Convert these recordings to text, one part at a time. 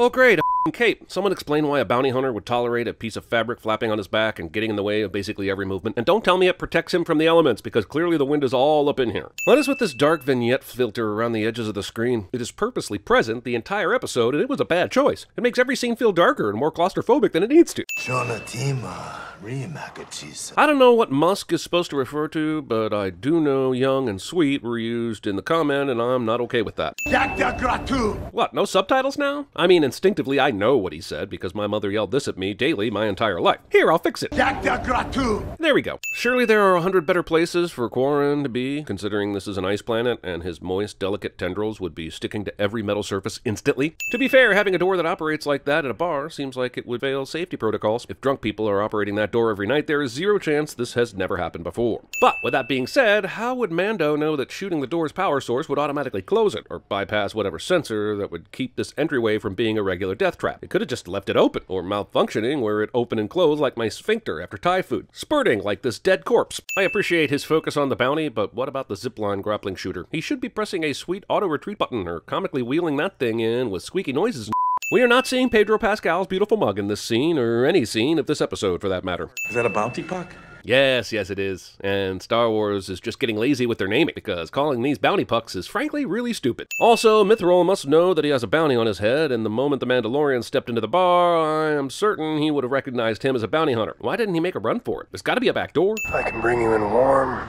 Oh, great, cape. Someone explain why a bounty hunter would tolerate a piece of fabric flapping on his back and getting in the way of basically every movement. And don't tell me it protects him from the elements, because clearly the wind is all up in here. What is with this dark vignette filter around the edges of the screen? It is purposely present the entire episode, and it was a bad choice. It makes every scene feel darker and more claustrophobic than it needs to. I don't know what Musk is supposed to refer to, but I do know young and sweet were used in the comment, and I'm not okay with that. What, no subtitles now? I mean, instinctively, I know what he said because my mother yelled this at me daily my entire life. Here, I'll fix it. There we go. Surely there are a hundred better places for Quarren to be, considering this is an ice planet and his moist, delicate tendrils would be sticking to every metal surface instantly. To be fair, having a door that operates like that at a bar seems like it would fail safety protocols. If drunk people are operating that door every night, there is zero chance this has never happened before. But with that being said, how would Mando know that shooting the door's power source would automatically close it, or bypass whatever sensor that would keep this entryway from being a regular death trap? It could have just left it open, or malfunctioning where it opened and closed like my sphincter after Thai food, spurting like this dead corpse. I appreciate his focus on the bounty, but what about the zipline grappling shooter? He should be pressing a sweet auto retreat button, or comically wheeling that thing in with squeaky noises we are not seeing Pedro Pascal's beautiful mug in this scene, or any scene of this episode for that matter. Is that a bounty puck? Yes, yes, it is. And Star Wars is just getting lazy with their naming because calling these bounty pucks is frankly really stupid. Also, Mythrol must know that he has a bounty on his head, and the moment the Mandalorian stepped into the bar, I am certain he would have recognized him as a bounty hunter. Why didn't he make a run for it? There's gotta be a back door. I can bring you in warm,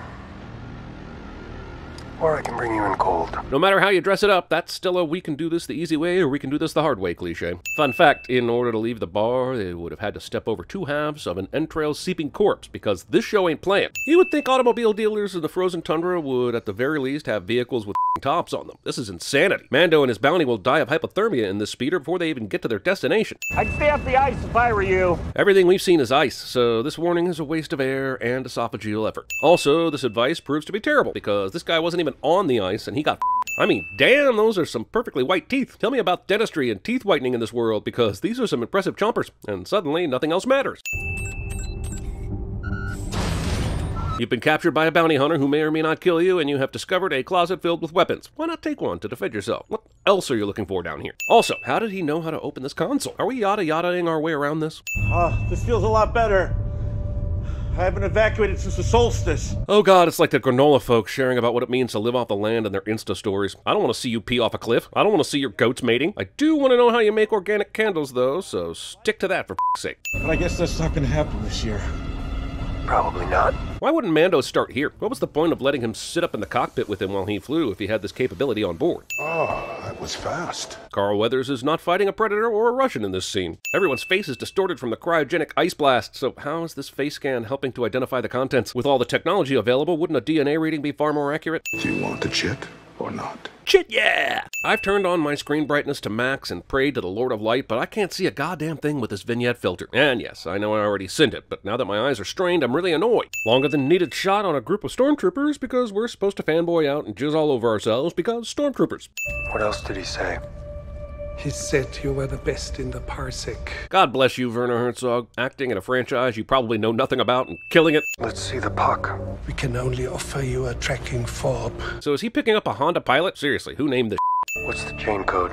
or I can bring you in cold. No matter how you dress it up, that's still a we can do this the easy way or we can do this the hard way cliche. Fun fact in order to leave the bar, they would have had to step over two halves of an entrail seeping corpse because this show ain't playing. You would think automobile dealers in the frozen tundra would at the very least have vehicles with tops on them. This is insanity. Mando and his bounty will die of hypothermia in this speeder before they even get to their destination. I'd stay off the ice if I were you. Everything we've seen is ice, so this warning is a waste of air and esophageal effort. Also, this advice proves to be terrible because this guy wasn't even on the ice and he got I mean, damn, those are some perfectly white teeth. Tell me about dentistry and teeth whitening in this world because these are some impressive chompers, and suddenly nothing else matters. You've been captured by a bounty hunter who may or may not kill you, and you have discovered a closet filled with weapons. Why not take one to defend yourself? What else are you looking for down here? Also, how did he know how to open this console? Are we yada yadaing our way around this? Ah, this feels a lot better. I haven't evacuated since the solstice. Oh god, it's like the granola folks sharing about what it means to live off the land in their Insta stories. I don't want to see you pee off a cliff. I don't want to see your goats mating. I do want to know how you make organic candles, though, so stick to that for f***'s sake. But I guess that's not gonna happen this year. Probably not. Why wouldn't Mando start here? What was the point of letting him sit up in the cockpit with him while he flew if he had this capability on board? Oh, that was fast. Carl Weathers is not fighting a predator or a Russian in this scene. Everyone's face is distorted from the cryogenic ice blast, so how is this face scan helping to identify the contents? With all the technology available, wouldn't a DNA reading be far more accurate? Do you want the chit or not? Shit, yeah! I've turned on my screen brightness to max and prayed to the Lord of Light, but I can't see a goddamn thing with this vignette filter. And yes, I know I already sent it, but now that my eyes are strained, I'm really annoyed. Longer than needed shot on a group of stormtroopers because we're supposed to fanboy out and jizz all over ourselves because stormtroopers. What else did he say? He said you were the best in the parsec. God bless you, Werner Herzog, acting in a franchise you probably know nothing about and killing it. Let's see the puck. We can only offer you a tracking fob. So is he picking up a Honda Pilot? Seriously, who named this? What's the chain code?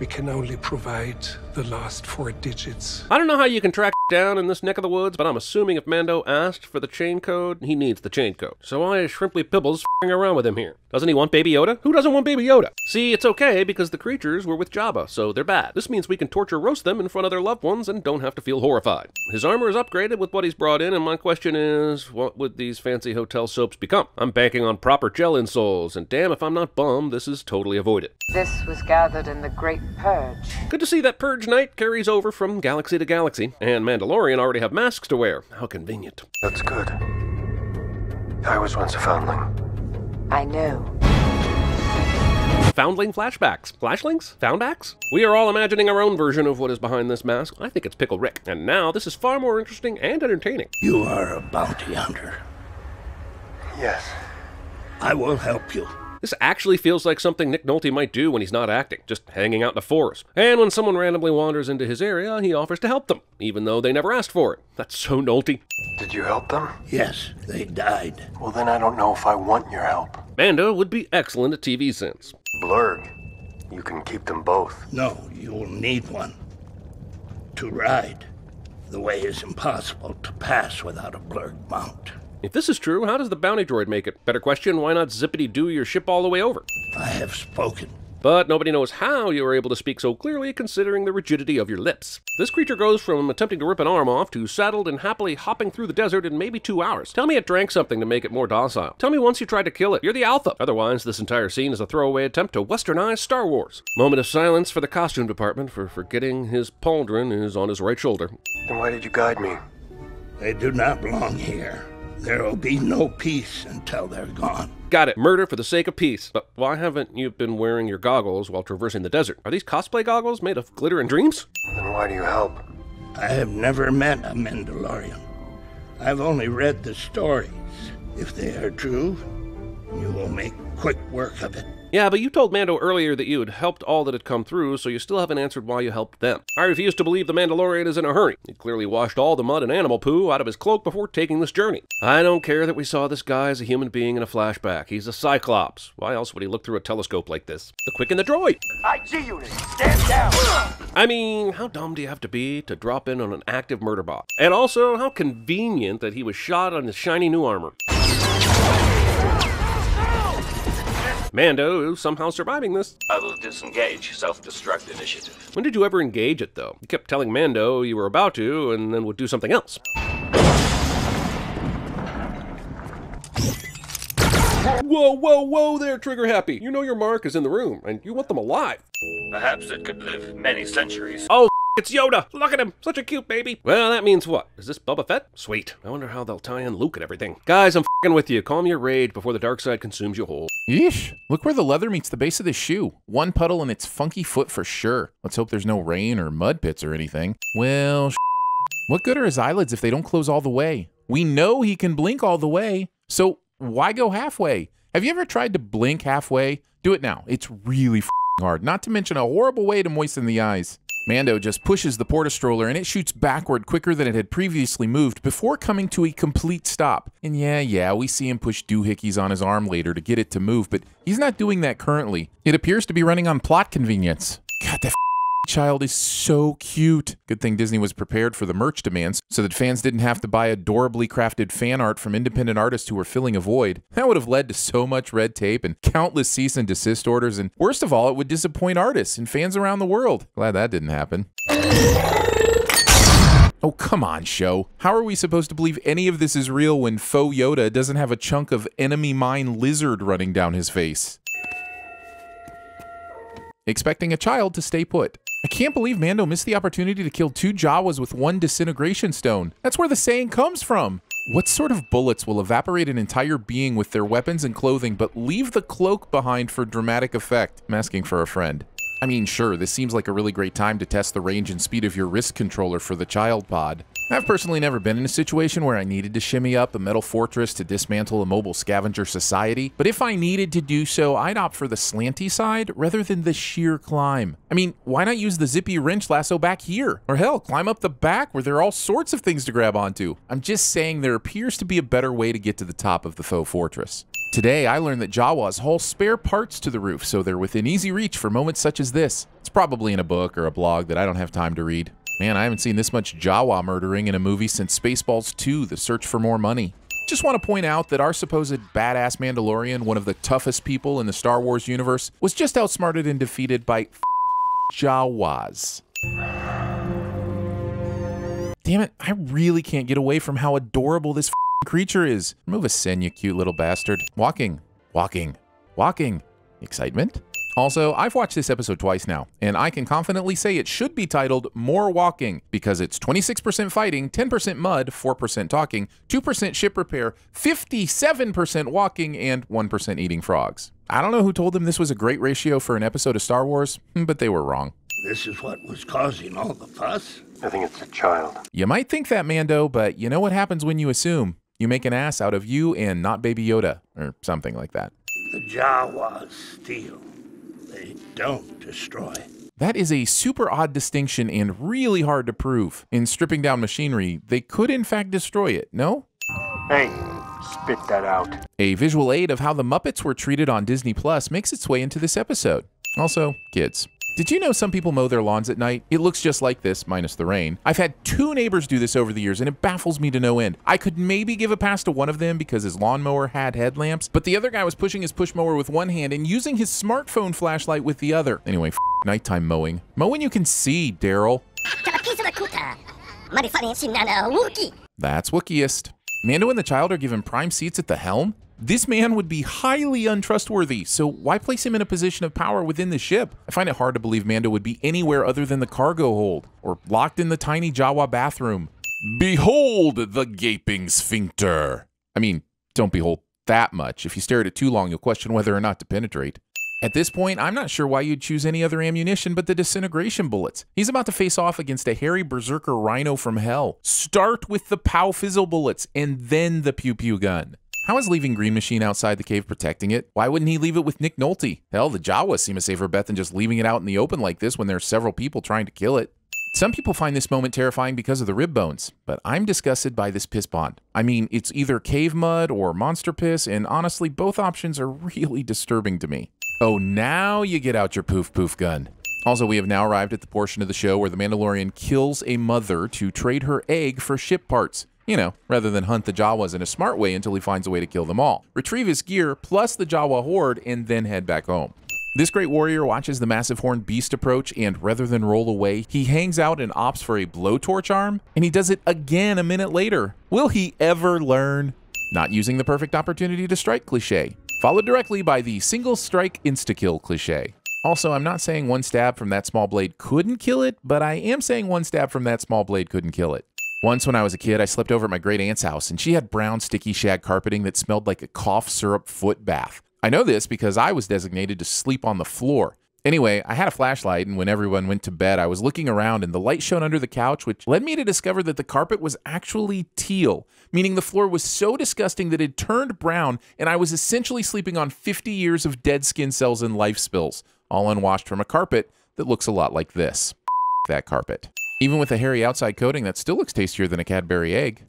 We can only provide the last four digits. I don't know how you can track down in this neck of the woods, but I'm assuming if Mando asked for the chain code, he needs the chain code. So why is Shrimply Pibbles f***ing around with him here? Doesn't he want Baby Yoda? Who doesn't want Baby Yoda? See, it's okay because the creatures were with Jabba, so they're bad. This means we can torture roast them in front of their loved ones and don't have to feel horrified. His armor is upgraded with what he's brought in, and my question is, what would these fancy hotel soaps become? I'm banking on proper gel insoles, and damn if I'm not bummed, this is totally avoided. This was gathered in the Great Purge. Good to see that Purge Night carries over from galaxy to galaxy, and Mandalorian already have masks to wear. How convenient. That's good. I was once a foundling. I know. Foundling flashbacks. Flashlings? Foundbacks? We are all imagining our own version of what is behind this mask. I think it's Pickle Rick. And now this is far more interesting and entertaining. You are a bounty hunter. Yes. I will help you. This actually feels like something Nick Nolte might do when he's not acting, just hanging out in the forest. And when someone randomly wanders into his area, he offers to help them, even though they never asked for it. That's so Nolte. Did you help them? Yes, they died. Well, then I don't know if I want your help. Mando would be excellent at TV sense. Blurrg. You can keep them both. No, you'll need one. To ride. The way is impossible to pass without a blurrg mount. If this is true, how does the bounty droid make it? Better question, why not zippity doo your ship all the way over? I have spoken. But nobody knows how you were able to speak so clearly considering the rigidity of your lips. This creature goes from attempting to rip an arm off to saddled and happily hopping through the desert in maybe two hours. Tell me it drank something to make it more docile. Tell me once you tried to kill it. You're the alpha. Otherwise, this entire scene is a throwaway attempt to westernize Star Wars. Moment of silence for the costume department for forgetting his pauldron is on his right shoulder. Then why did you guide me? They do not belong here. There will be no peace until they're gone. Got it. Murder for the sake of peace. But why haven't you been wearing your goggles while traversing the desert? Are these cosplay goggles made of glitter and dreams? Then why do you help? I have never met a Mandalorian. I've only read the stories. If they are true, you will make quick work of it. Yeah, but you told Mando earlier that you had helped all that had come through, so you still haven't answered why you helped them. I refuse to believe the Mandalorian is in a hurry. He clearly washed all the mud and animal poo out of his cloak before taking this journey. I don't care that we saw this guy as a human being in a flashback. He's a Cyclops. Why else would he look through a telescope like this? The quick and the droid. IG unit, stand down! I mean, how dumb do you have to be to drop in on an active murder bot? And also, how convenient that he was shot on his shiny new armor. Mando is somehow surviving this. I will disengage self-destruct initiative. When did you ever engage it, though? You kept telling Mando you were about to, and then would do something else. Whoa, whoa, whoa there, Trigger Happy! You know your mark is in the room, and you want them alive. Perhaps it could live many centuries. Oh, it's Yoda! Look at him! Such a cute baby! Well, that means what? Is this Boba Fett? Sweet. I wonder how they'll tie in Luke and everything. Guys, I'm fing with you. Calm your rage before the dark side consumes you whole. Yeesh. Look where the leather meets the base of the shoe. One puddle and its funky foot for sure. Let's hope there's no rain or mud pits or anything. Well, sh- what good are his eyelids if they don't close all the way? We know he can blink all the way, so why go halfway? Have you ever tried to blink halfway? Do it now. It's really f- hard, not to mention a horrible way to moisten the eyes. Mando just pushes the porta stroller and it shoots backward quicker than it had previously moved before coming to a complete stop. And yeah, yeah, we see him push doohickeys on his arm later to get it to move, but he's not doing that currently. It appears to be running on plot convenience. God, that child is so cute. Good thing Disney was prepared for the merch demands so that fans didn't have to buy adorably crafted fan art from independent artists who were filling a void. That would have led to so much red tape and countless cease and desist orders, and worst of all, it would disappoint artists and fans around the world. Glad that didn't happen. Oh, come on, show. How are we supposed to believe any of this is real when faux Yoda doesn't have a chunk of enemy mine lizard running down his face? Expecting a child to stay put. I can't believe Mando missed the opportunity to kill two Jawas with one disintegration stone. That's where the saying comes from. What sort of bullets will evaporate an entire being with their weapons and clothing but leave the cloak behind for dramatic effect? I'm asking for a friend. I mean, sure, this seems like a really great time to test the range and speed of your wrist controller for the child pod. I've personally never been in a situation where I needed to shimmy up a metal fortress to dismantle a mobile scavenger society, but if I needed to do so, I'd opt for the slanty side rather than the sheer climb. I mean, why not use the zippy wrench lasso back here? Or hell, climb up the back where there are all sorts of things to grab onto. I'm just saying there appears to be a better way to get to the top of the faux fortress. Today, I learned that Jawas haul spare parts to the roof so they're within easy reach for moments such as this. It's probably in a book or a blog that I don't have time to read. Man, I haven't seen this much Jawa murdering in a movie since Spaceballs 2 The Search for More Money. Just want to point out that our supposed badass Mandalorian, one of the toughest people in the Star Wars universe, was just outsmarted and defeated by Jawas. Damn it, I really can't get away from how adorable this creature is. Remove a sin, you cute little bastard. Walking, walking, walking. Excitement? Also, I've watched this episode twice now, and I can confidently say it should be titled More Walking because it's 26% fighting, 10% mud, 4% talking, 2% ship repair, 57% walking, and 1% eating frogs. I don't know who told them this was a great ratio for an episode of Star Wars, but they were wrong. This is what was causing all the fuss? I think it's a child. You might think that, Mando, but you know what happens when you assume? You make an ass out of you and not Baby Yoda, or something like that. The Jawas steal. They don't destroy. That is a super odd distinction and really hard to prove. In stripping down machinery, they could in fact destroy it, no? Hey, spit that out. A visual aid of how the Muppets were treated on Disney Plus makes its way into this episode. Also, kids. Did you know some people mow their lawns at night? It looks just like this, minus the rain. I've had two neighbors do this over the years, and it baffles me to no end. I could maybe give a pass to one of them because his lawnmower had headlamps, but the other guy was pushing his push mower with one hand and using his smartphone flashlight with the other. Anyway, f- nighttime mowing. Mow when you can see, Daryl. That's Wookieist. Mando and the child are given prime seats at the helm? This man would be highly untrustworthy, so why place him in a position of power within the ship? I find it hard to believe Mando would be anywhere other than the cargo hold, or locked in the tiny Jawa bathroom. Behold the gaping sphincter! I mean, don't behold that much. If you stare at it too long, you'll question whether or not to penetrate. At this point, I'm not sure why you'd choose any other ammunition but the disintegration bullets. He's about to face off against a hairy berserker rhino from hell. Start with the pow fizzle bullets and then the pew pew gun. How is leaving Green Machine outside the cave protecting it? Why wouldn't he leave it with Nick Nolte? Hell, the Jawas seem a safer bet than just leaving it out in the open like this when there are several people trying to kill it. Some people find this moment terrifying because of the rib bones, but I'm disgusted by this piss pond. I mean, it's either cave mud or monster piss, and honestly, both options are really disturbing to me. Oh, now you get out your poof poof gun. Also, we have now arrived at the portion of the show where the Mandalorian kills a mother to trade her egg for ship parts. You know, rather than hunt the Jawas in a smart way until he finds a way to kill them all. Retrieve his gear plus the Jawa horde and then head back home. This great warrior watches the massive horned beast approach, and rather than roll away, he hangs out and opts for a blowtorch arm, and he does it again a minute later. Will he ever learn? Not using the perfect opportunity to strike cliche, followed directly by the single strike insta kill cliche. Also, I'm not saying one stab from that small blade couldn't kill it, but I am saying one stab from that small blade couldn't kill it. Once when I was a kid, I slept over at my great aunt's house, and she had brown sticky shag carpeting that smelled like a cough syrup foot bath. I know this because I was designated to sleep on the floor. Anyway, I had a flashlight, and when everyone went to bed, I was looking around, and the light shone under the couch, which led me to discover that the carpet was actually teal, meaning the floor was so disgusting that it turned brown, and I was essentially sleeping on 50 years of dead skin cells and life spills, all unwashed from a carpet that looks a lot like this. that carpet. Even with a hairy outside coating, that still looks tastier than a Cadbury egg.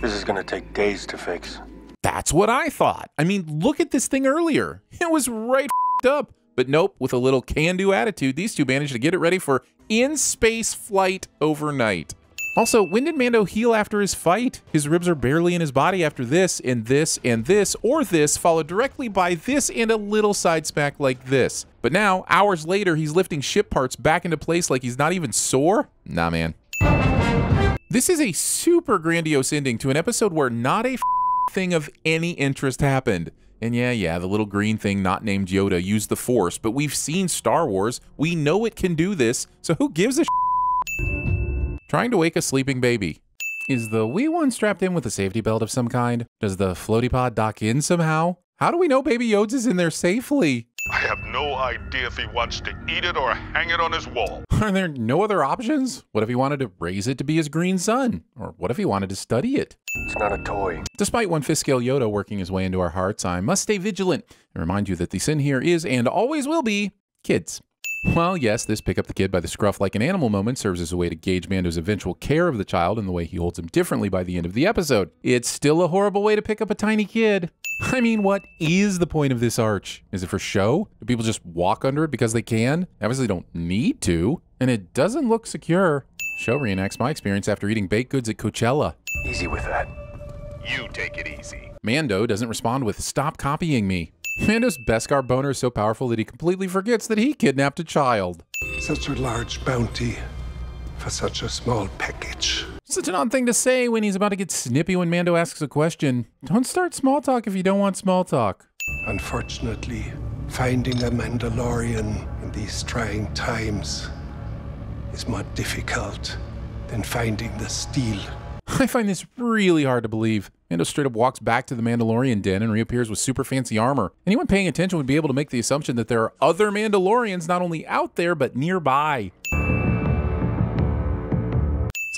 This is gonna take days to fix. That's what I thought. I mean, look at this thing earlier. It was right up. But nope, with a little can do attitude, these two managed to get it ready for in space flight overnight. Also, when did Mando heal after his fight? His ribs are barely in his body after this, and this, and this, or this, followed directly by this and a little side smack like this. But now, hours later, he's lifting ship parts back into place like he's not even sore? Nah, man. This is a super grandiose ending to an episode where not a thing of any interest happened. And yeah, yeah, the little green thing not named Yoda used the Force, but we've seen Star Wars. We know it can do this, so who gives a Trying to wake a sleeping baby. Is the wee one strapped in with a safety belt of some kind? Does the floaty pod dock in somehow? How do we know Baby Yodes is in there safely? I have no idea if he wants to eat it or hang it on his wall. Are there no other options? What if he wanted to raise it to be his green son? Or what if he wanted to study it? It's not a toy. Despite one fifth scale Yoda working his way into our hearts, I must stay vigilant and remind you that the sin here is and always will be kids. Well, yes, this pick up the kid by the scruff like an animal moment serves as a way to gauge Mando's eventual care of the child and the way he holds him differently by the end of the episode. It's still a horrible way to pick up a tiny kid. I mean, what is the point of this arch? Is it for show? Do people just walk under it because they can? Obviously don't need to. And it doesn't look secure. Show reenacts my experience after eating baked goods at Coachella. Easy with that. You take it easy. Mando doesn't respond with stop copying me. Mando's Beskar boner is so powerful that he completely forgets that he kidnapped a child. Such a large bounty for such a small package. Such an odd thing to say when he's about to get snippy when Mando asks a question. Don't start small talk if you don't want small talk. Unfortunately, finding a Mandalorian in these trying times is more difficult than finding the steel. I find this really hard to believe. Mando straight up walks back to the Mandalorian den and reappears with super fancy armor. Anyone paying attention would be able to make the assumption that there are other Mandalorians not only out there, but nearby.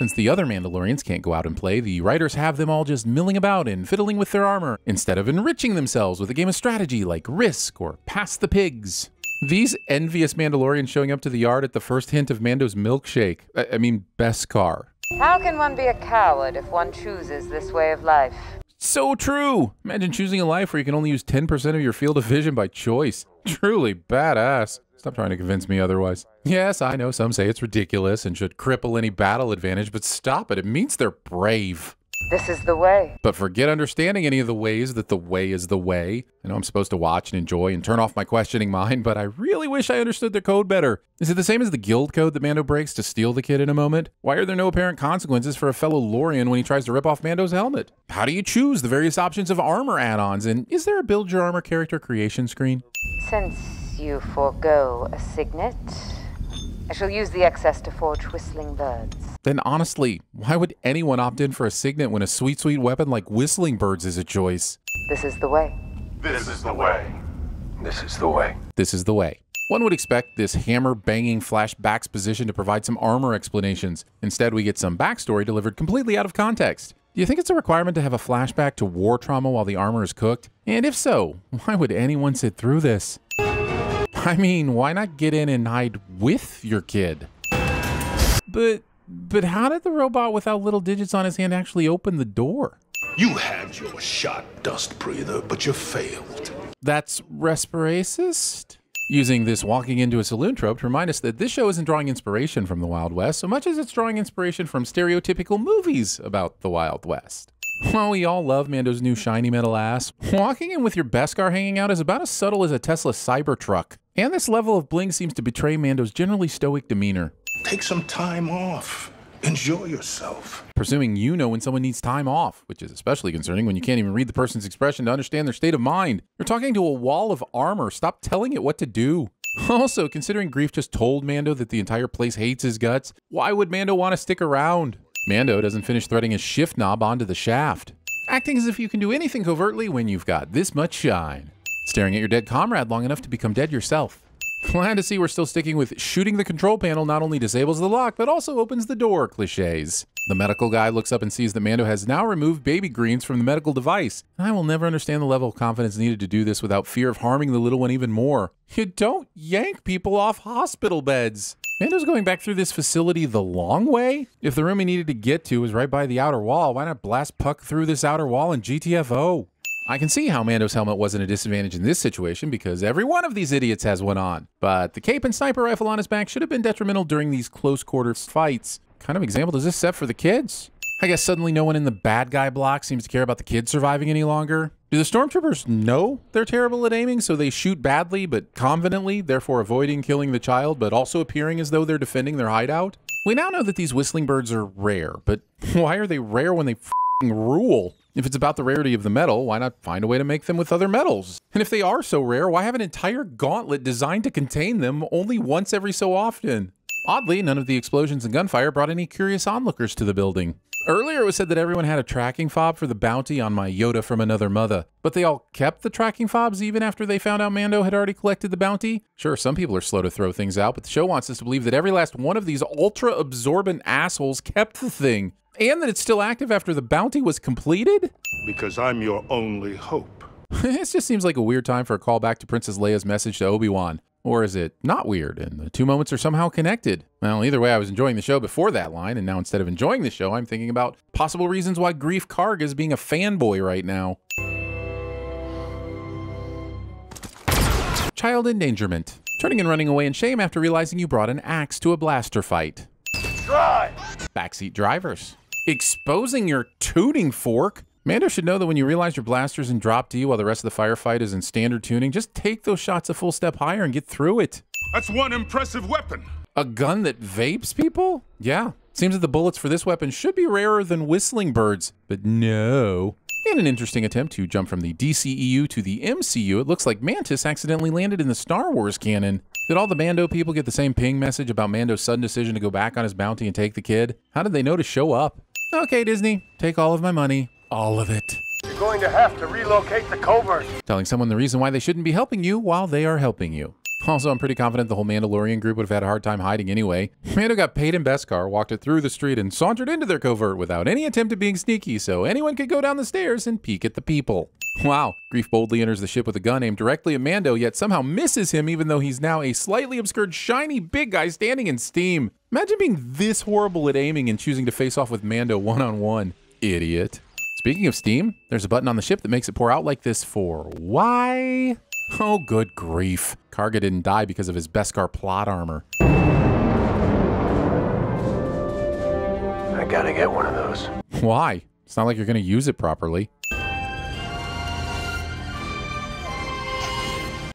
Since the other Mandalorians can't go out and play, the writers have them all just milling about and fiddling with their armor, instead of enriching themselves with a game of strategy like Risk or Pass the Pigs. These envious Mandalorians showing up to the yard at the first hint of Mando's milkshake. I, I mean, Beskar. How can one be a coward if one chooses this way of life? So true! Imagine choosing a life where you can only use 10% of your field of vision by choice. Truly badass. Stop trying to convince me otherwise. Yes, I know some say it's ridiculous and should cripple any battle advantage, but stop it. It means they're brave. This is the way. But forget understanding any of the ways that the way is the way. I know I'm supposed to watch and enjoy and turn off my questioning mind, but I really wish I understood the code better. Is it the same as the guild code that Mando breaks to steal the kid in a moment? Why are there no apparent consequences for a fellow Lorian when he tries to rip off Mando's helmet? How do you choose the various options of armor add-ons? And is there a build your armor character creation screen? Since you forego a signet, I shall use the excess to forge whistling birds. Then honestly, why would anyone opt in for a signet when a sweet, sweet weapon like whistling birds is a choice? This is the way. This is the way. This is the way. This is the way. One would expect this hammer banging flashbacks position to provide some armor explanations. Instead, we get some backstory delivered completely out of context. Do you think it's a requirement to have a flashback to war trauma while the armor is cooked? And if so, why would anyone sit through this? I mean, why not get in and hide with your kid? But but how did the robot without little digits on his hand actually open the door? You had your shot, dust breather, but you failed. That's respiracist? Using this walking into a saloon trope to remind us that this show isn't drawing inspiration from the Wild West so much as it's drawing inspiration from stereotypical movies about the Wild West. While we all love Mando's new shiny metal ass, walking in with your Beskar hanging out is about as subtle as a Tesla Cybertruck. And this level of bling seems to betray Mando's generally stoic demeanor. Take some time off. Enjoy yourself. Presuming you know when someone needs time off, which is especially concerning when you can't even read the person's expression to understand their state of mind. You're talking to a wall of armor. Stop telling it what to do. Also, considering Greef just told Mando that the entire place hates his guts, why would Mando want to stick around? Mando doesn't finish threading his shift knob onto the shaft. Acting as if you can do anything covertly when you've got this much shine. Staring at your dead comrade long enough to become dead yourself. Glad to see we're still sticking with shooting the control panel not only disables the lock, but also opens the door cliches. The medical guy looks up and sees that Mando has now removed baby greens from the medical device. I will never understand the level of confidence needed to do this without fear of harming the little one even more. You don't yank people off hospital beds. Mando's going back through this facility the long way? If the room he needed to get to was right by the outer wall, why not blast Puck through this outer wall in GTFO? I can see how Mando's helmet wasn't a disadvantage in this situation because every one of these idiots has one on. But the cape and sniper rifle on his back should have been detrimental during these close quarters fights. Kind of example does this set for the kids? I guess suddenly no one in the bad guy block seems to care about the kids surviving any longer. Do the stormtroopers know they're terrible at aiming, so they shoot badly but confidently, therefore avoiding killing the child, but also appearing as though they're defending their hideout? We now know that these whistling birds are rare, but why are they rare when they rule? If it's about the rarity of the metal, why not find a way to make them with other metals? And if they are so rare, why have an entire gauntlet designed to contain them only once every so often? Oddly, none of the explosions and gunfire brought any curious onlookers to the building. Earlier, it was said that everyone had a tracking fob for the bounty on my Yoda from another mother, but they all kept the tracking fobs even after they found out Mando had already collected the bounty? Sure, some people are slow to throw things out, but the show wants us to believe that every last one of these ultra absorbent assholes kept the thing, and that it's still active after the bounty was completed? Because I'm your only hope. this just seems like a weird time for a callback to Princess Leia's message to Obi-Wan. Or is it not weird and the two moments are somehow connected? Well, either way, I was enjoying the show before that line, and now instead of enjoying the show, I'm thinking about possible reasons why Greef Karg is being a fanboy right now. Child endangerment. Turning and running away in shame after realizing you brought an axe to a blaster fight. Drive! Backseat drivers. Exposing your tuning fork. Mando should know that when you realize your blaster's in drop D while the rest of the firefight is in standard tuning, just take those shots a full step higher and get through it. That's one impressive weapon. A gun that vapes people? Yeah. Seems that the bullets for this weapon should be rarer than whistling birds, but no. In an interesting attempt to jump from the DCEU to the MCU, it looks like Mantis accidentally landed in the Star Wars canon. Did all the Mando people get the same ping message about Mando's sudden decision to go back on his bounty and take the kid? How did they know to show up? Okay, Disney, take all of my money. All of it. You're going to have to relocate the covert. Telling someone the reason why they shouldn't be helping you while they are helping you. Also, I'm pretty confident the whole Mandalorian group would have had a hard time hiding anyway. Mando got paid in Beskar, walked it through the street, and sauntered into their covert without any attempt at being sneaky, so anyone could go down the stairs and peek at the people. Wow, Greef boldly enters the ship with a gun aimed directly at Mando, yet somehow misses him even though he's now a slightly obscured, shiny big guy standing in steam. Imagine being this horrible at aiming and choosing to face off with Mando one on one. Idiot. Speaking of steam, there's a button on the ship that makes it pour out like this for why? Oh, good grief. Karga didn't die because of his Beskar plot armor. I gotta get one of those. Why? It's not like you're going to use it properly.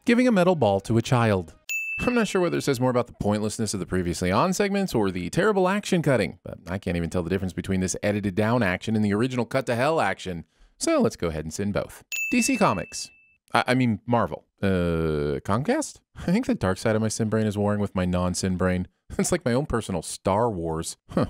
Giving a metal ball to a child. I'm not sure whether it says more about the pointlessness of the previously on segments or the terrible action cutting, but I can't even tell the difference between this edited down action and the original cut to hell action. So let's go ahead and send both. DC Comics. I, I mean, Marvel. Uh, Comcast? I think the dark side of my sin brain is warring with my non sin brain. It's like my own personal Star Wars. Huh.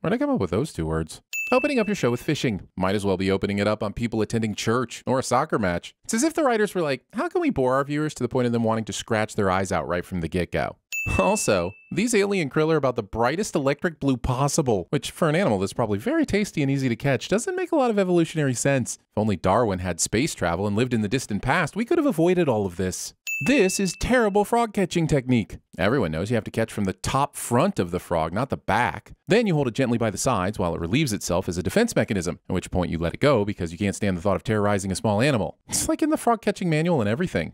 Where'd I come up with those two words? Opening up your show with fishing. Might as well be opening it up on people attending church or a soccer match. It's as if the writers were like, how can we bore our viewers to the point of them wanting to scratch their eyes out right from the get go? Also, these alien krill are about the brightest electric blue possible, which for an animal that's probably very tasty and easy to catch doesn't make a lot of evolutionary sense. If only Darwin had space travel and lived in the distant past, we could have avoided all of this. This is terrible frog catching technique. Everyone knows you have to catch from the top front of the frog, not the back. Then you hold it gently by the sides while it relieves itself as a defense mechanism, at which point you let it go because you can't stand the thought of terrorizing a small animal. It's like in the frog catching manual and everything.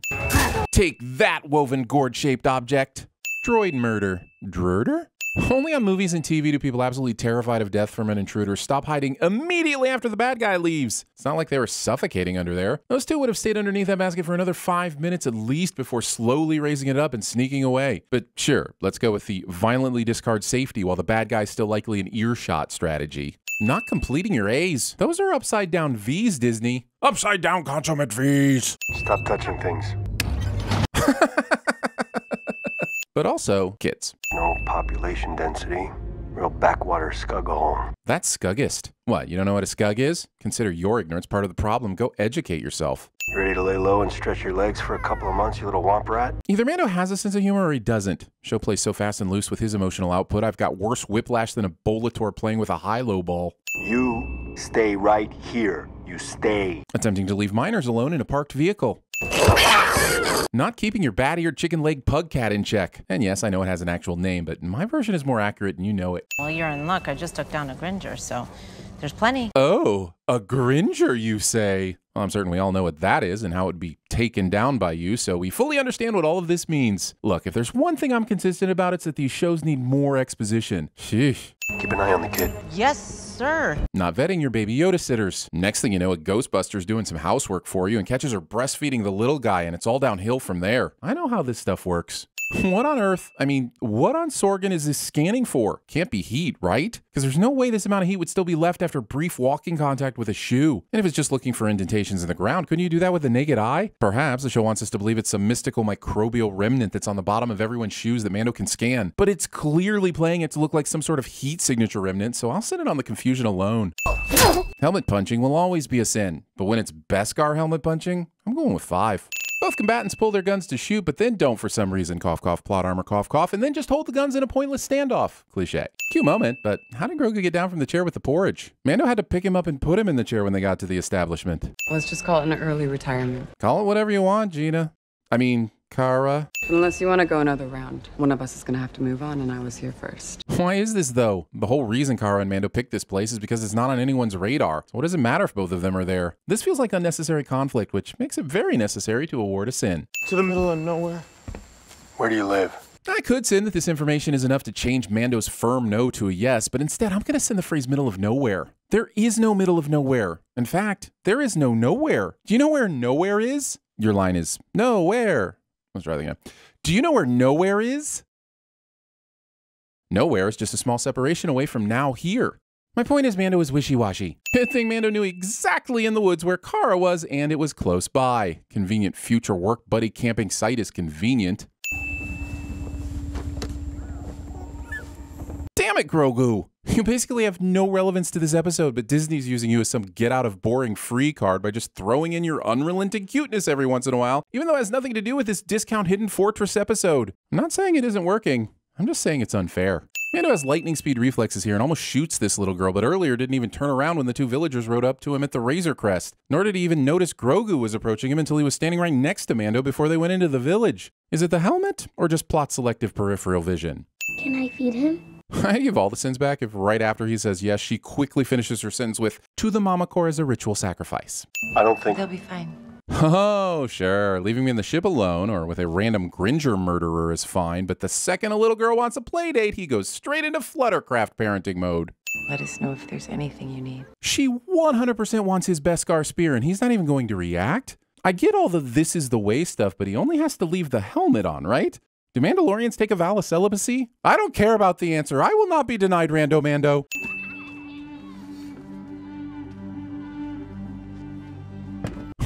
Take that, woven gourd shaped object. Droid murder. Drurder? Only on movies and TV do people absolutely terrified of death from an intruder stop hiding immediately after the bad guy leaves. It's not like they were suffocating under there. Those two would have stayed underneath that basket for another five minutes at least before slowly raising it up and sneaking away. But sure, let's go with the violently discard safety while the bad guy's still likely an earshot strategy. Not completing your A's. Those are upside down V's, Disney. Upside down consummate V's. Stop touching things. But also, kids. No population density. Real backwater scug hole. That's Scuggist. What, you don't know what a Scug is? Consider your ignorance part of the problem. Go educate yourself. Ready to lay low and stretch your legs for a couple of months, you little womp rat? Either Mando has a sense of humor or he doesn't. Show plays so fast and loose with his emotional output, I've got worse whiplash than a Bolator playing with a high-low ball. You stay right here. You stay. Attempting to leave minors alone in a parked vehicle. Not keeping your bat-eared chicken leg pug cat in check. And yes, I know it has an actual name, but my version is more accurate and you know it. Well, you're in luck. I just took down a Gringer, so there's plenty. Oh, a Gringer, you say? Well, I'm certain we all know what that is and how it would be taken down by you, so we fully understand what all of this means. Look, if there's one thing I'm consistent about, it's that these shows need more exposition. Sheesh. Keep an eye on the kid. Yes, sir. Not vetting your baby Yoda sitters. Next thing you know, a Ghostbuster's doing some housework for you and catches her breastfeeding the little guy, and it's all downhill from there. I know how this stuff works. What on earth? I mean, what on Sorgan is this scanning for? Can't be heat, right? Because there's no way this amount of heat would still be left after brief walking contact with a shoe. And if it's just looking for indentations in the ground, couldn't you do that with the naked eye? Perhaps the show wants us to believe it's some mystical microbial remnant that's on the bottom of everyone's shoes that Mando can scan. But it's clearly playing it to look like some sort of heat signature remnant, so I'll set it on the confusion alone. helmet punching will always be a sin, but when it's Beskar helmet punching, I'm going with five. Both combatants pull their guns to shoot, but then don't for some reason. Cough, cough, plot armor, cough, cough, and then just hold the guns in a pointless standoff. Cliche. Cute moment, but how did Grogu get down from the chair with the porridge? Mando had to pick him up and put him in the chair when they got to the establishment. Let's just call it an early retirement. Call it whatever you want, Gina. I mean, Cara. Unless you want to go another round. One of us is going to have to move on, and I was here first. Why is this, though? The whole reason Cara and Mando picked this place is because it's not on anyone's radar. So what does it matter if both of them are there? This feels like unnecessary conflict, which makes it very necessary to award a sin. To the middle of nowhere. Where do you live? I could send that this information is enough to change Mando's firm no to a yes, but instead I'm going to send the phrase middle of nowhere. There is no middle of nowhere. In fact, there is no nowhere. Do you know where nowhere is? Your line is nowhere. Let's try that again. Do you know where nowhere is? Nowhere is just a small separation away from now here. My point is, Mando is wishy washy. Good thing Mando knew exactly in the woods where Cara was, and it was close by. Convenient future work buddy camping site is convenient. Damn it, Grogu! You basically have no relevance to this episode, but Disney's using you as some get out of boring free card by just throwing in your unrelenting cuteness every once in a while, even though it has nothing to do with this discount Hidden Fortress episode. I'm not saying it isn't working, I'm just saying it's unfair. Mando has lightning speed reflexes here and almost shoots this little girl, but earlier didn't even turn around when the two villagers rode up to him at the Razor Crest. Nor did he even notice Grogu was approaching him until he was standing right next to Mando before they went into the village. Is it the helmet or just plot selective peripheral vision? Can I feed him? I give all the sins back if right after he says yes, she quickly finishes her sentence with, to the Mamakor as a ritual sacrifice. I don't think. They'll be fine. Oh, sure. Leaving me in the ship alone or with a random Gringer murderer is fine, but the second a little girl wants a play date, he goes straight into Fluttercraft parenting mode. Let us know if there's anything you need. She 100% wants his Beskar spear, and he's not even going to react. I get all the this is the way stuff, but he only has to leave the helmet on, right? Do Mandalorians take a vow of celibacy? I don't care about the answer. I will not be denied Rando Mando.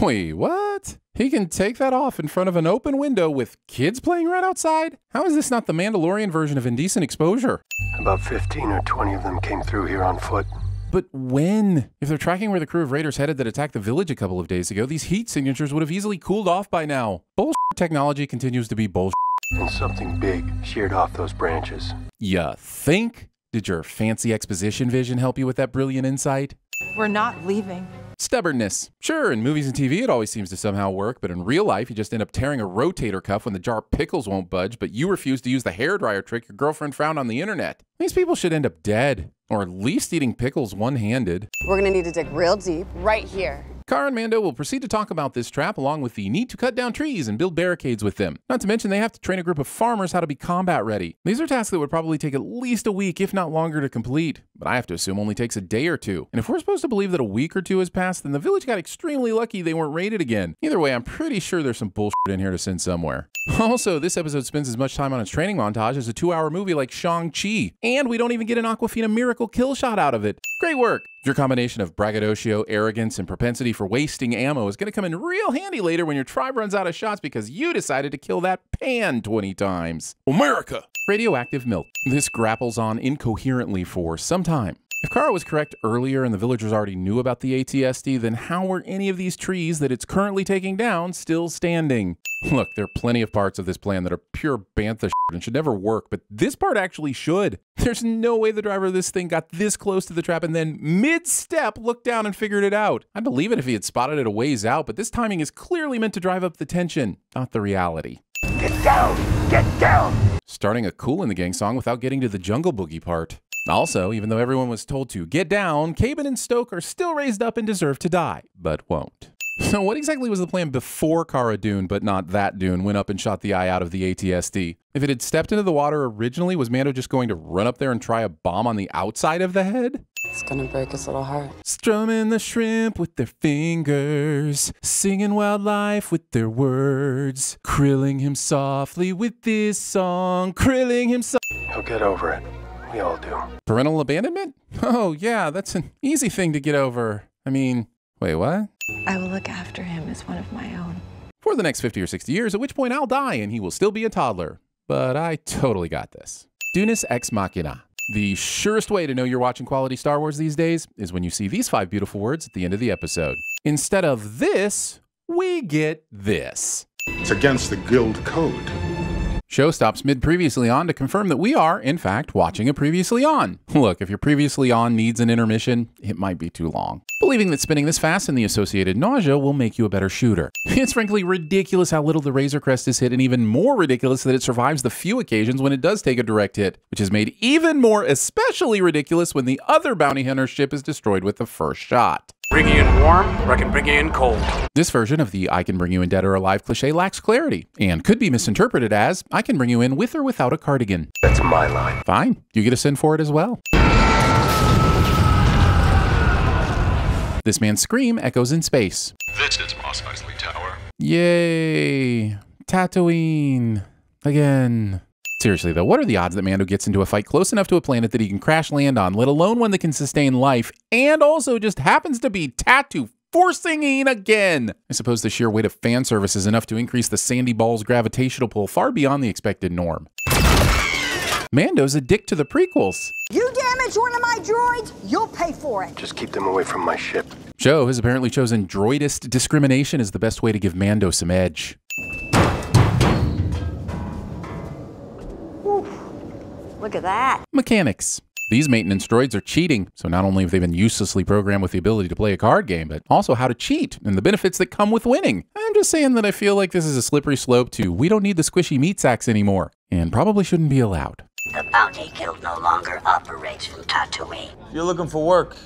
Wait, what? He can take that off in front of an open window with kids playing right outside? How is this not the Mandalorian version of indecent exposure? About 15 or 20 of them came through here on foot. But when? If they're tracking where the crew of raiders headed that attacked the village a couple of days ago, these heat signatures would have easily cooled off by now. Bullshit technology continues to be bullshit. And something big sheared off those branches. You think? Did your fancy exposition vision help you with that brilliant insight? We're not leaving. Stubbornness. Sure, in movies and TV it always seems to somehow work, but in real life you just end up tearing a rotator cuff when the jar of pickles won't budge, but you refuse to use the hairdryer trick your girlfriend found on the internet. These people should end up dead, or at least eating pickles one-handed. We're gonna need to dig real deep right here. Car and Mando will proceed to talk about this trap along with the need to cut down trees and build barricades with them. Not to mention they have to train a group of farmers how to be combat ready. These are tasks that would probably take at least a week, if not longer, to complete. But I have to assume only takes a day or two. And if we're supposed to believe that a week or two has passed, then the village got extremely lucky they weren't raided again. Either way, I'm pretty sure there's some bullshit in here to send somewhere. Also, this episode spends as much time on its training montage as a two-hour movie like Shang-Chi. And we don't even get an Awkwafina miracle kill shot out of it. Great work! Your combination of braggadocio, arrogance, and propensity for wasting ammo is going to come in real handy later when your tribe runs out of shots because you decided to kill that pan 20 times. America! Radioactive milk. This grapples on incoherently for some time. If Cara was correct earlier and the villagers already knew about the AT-ST, then how were any of these trees that it's currently taking down still standing? Look, there are plenty of parts of this plan that are pure bantha and should never work, but this part actually should. There's no way the driver of this thing got this close to the trap and then mid-step looked down and figured it out. I'd believe it if he had spotted it a ways out, but this timing is clearly meant to drive up the tension, not the reality. Get down! Get down! Starting a Kool & the Gang song without getting to the Jungle Boogie part. Also, even though everyone was told to get down, Caben and Stoke are still raised up and deserve to die, but won't. So what exactly was the plan before Cara Dune, but not that Dune, went up and shot the eye out of the AT-ST? If it had stepped into the water originally, was Mando just going to run up there and try a bomb on the outside of the head? It's gonna break his little heart. Strumming the shrimp with their fingers, singing wildlife with their words, krilling him softly with this song, krilling him so- He'll get over it. We all do. Parental abandonment? Oh, yeah, that's an easy thing to get over. I mean, wait, what? I will look after him as one of my own. For the next 50 or 60 years, at which point I'll die and he will still be a toddler. But I totally got this. Dunis Ex Machina. The surest way to know you're watching quality Star Wars these days is when you see these five beautiful words at the end of the episode. Instead of this, we get this. It's against the guild code. Show stops mid previously on to confirm that we are, in fact, watching a previously on. Look, if your previously on needs an intermission, it might be too long. Believing that spinning this fast and the associated nausea will make you a better shooter. It's frankly ridiculous how little the Razor Crest is hit, and even more ridiculous that it survives the few occasions when it does take a direct hit, which is made even more especially ridiculous when the other bounty hunter ship is destroyed with the first shot. Bring you in warm, or I can bring you in cold. This version of the I can bring you in dead or alive cliche lacks clarity and could be misinterpreted as I can bring you in with or without a cardigan. That's my line. Fine, you get a sin for it as well. This man's scream echoes in space. This is Mos Eisley Tower. Yay! Tatooine! Again. Seriously though, what are the odds that Mando gets into a fight close enough to a planet that he can crash land on, let alone one that can sustain life, and also just happens to be tattoo forcing in again? I suppose the sheer weight of fan service is enough to increase the sandy ball's gravitational pull far beyond the expected norm. Mando's a dick to the prequels. You damage one of my droids, you'll pay for it. Just keep them away from my ship. Joe has apparently chosen droidist discrimination as the best way to give Mando some edge. Look at that. Mechanics. These maintenance droids are cheating, so not only have they been uselessly programmed with the ability to play a card game, but also how to cheat and the benefits that come with winning. I'm just saying that I feel like this is a slippery slope to we don't need the squishy meat sacks anymore, and probably shouldn't be allowed. The Bounty Guild no longer operates from Tatooine. If you're looking for work,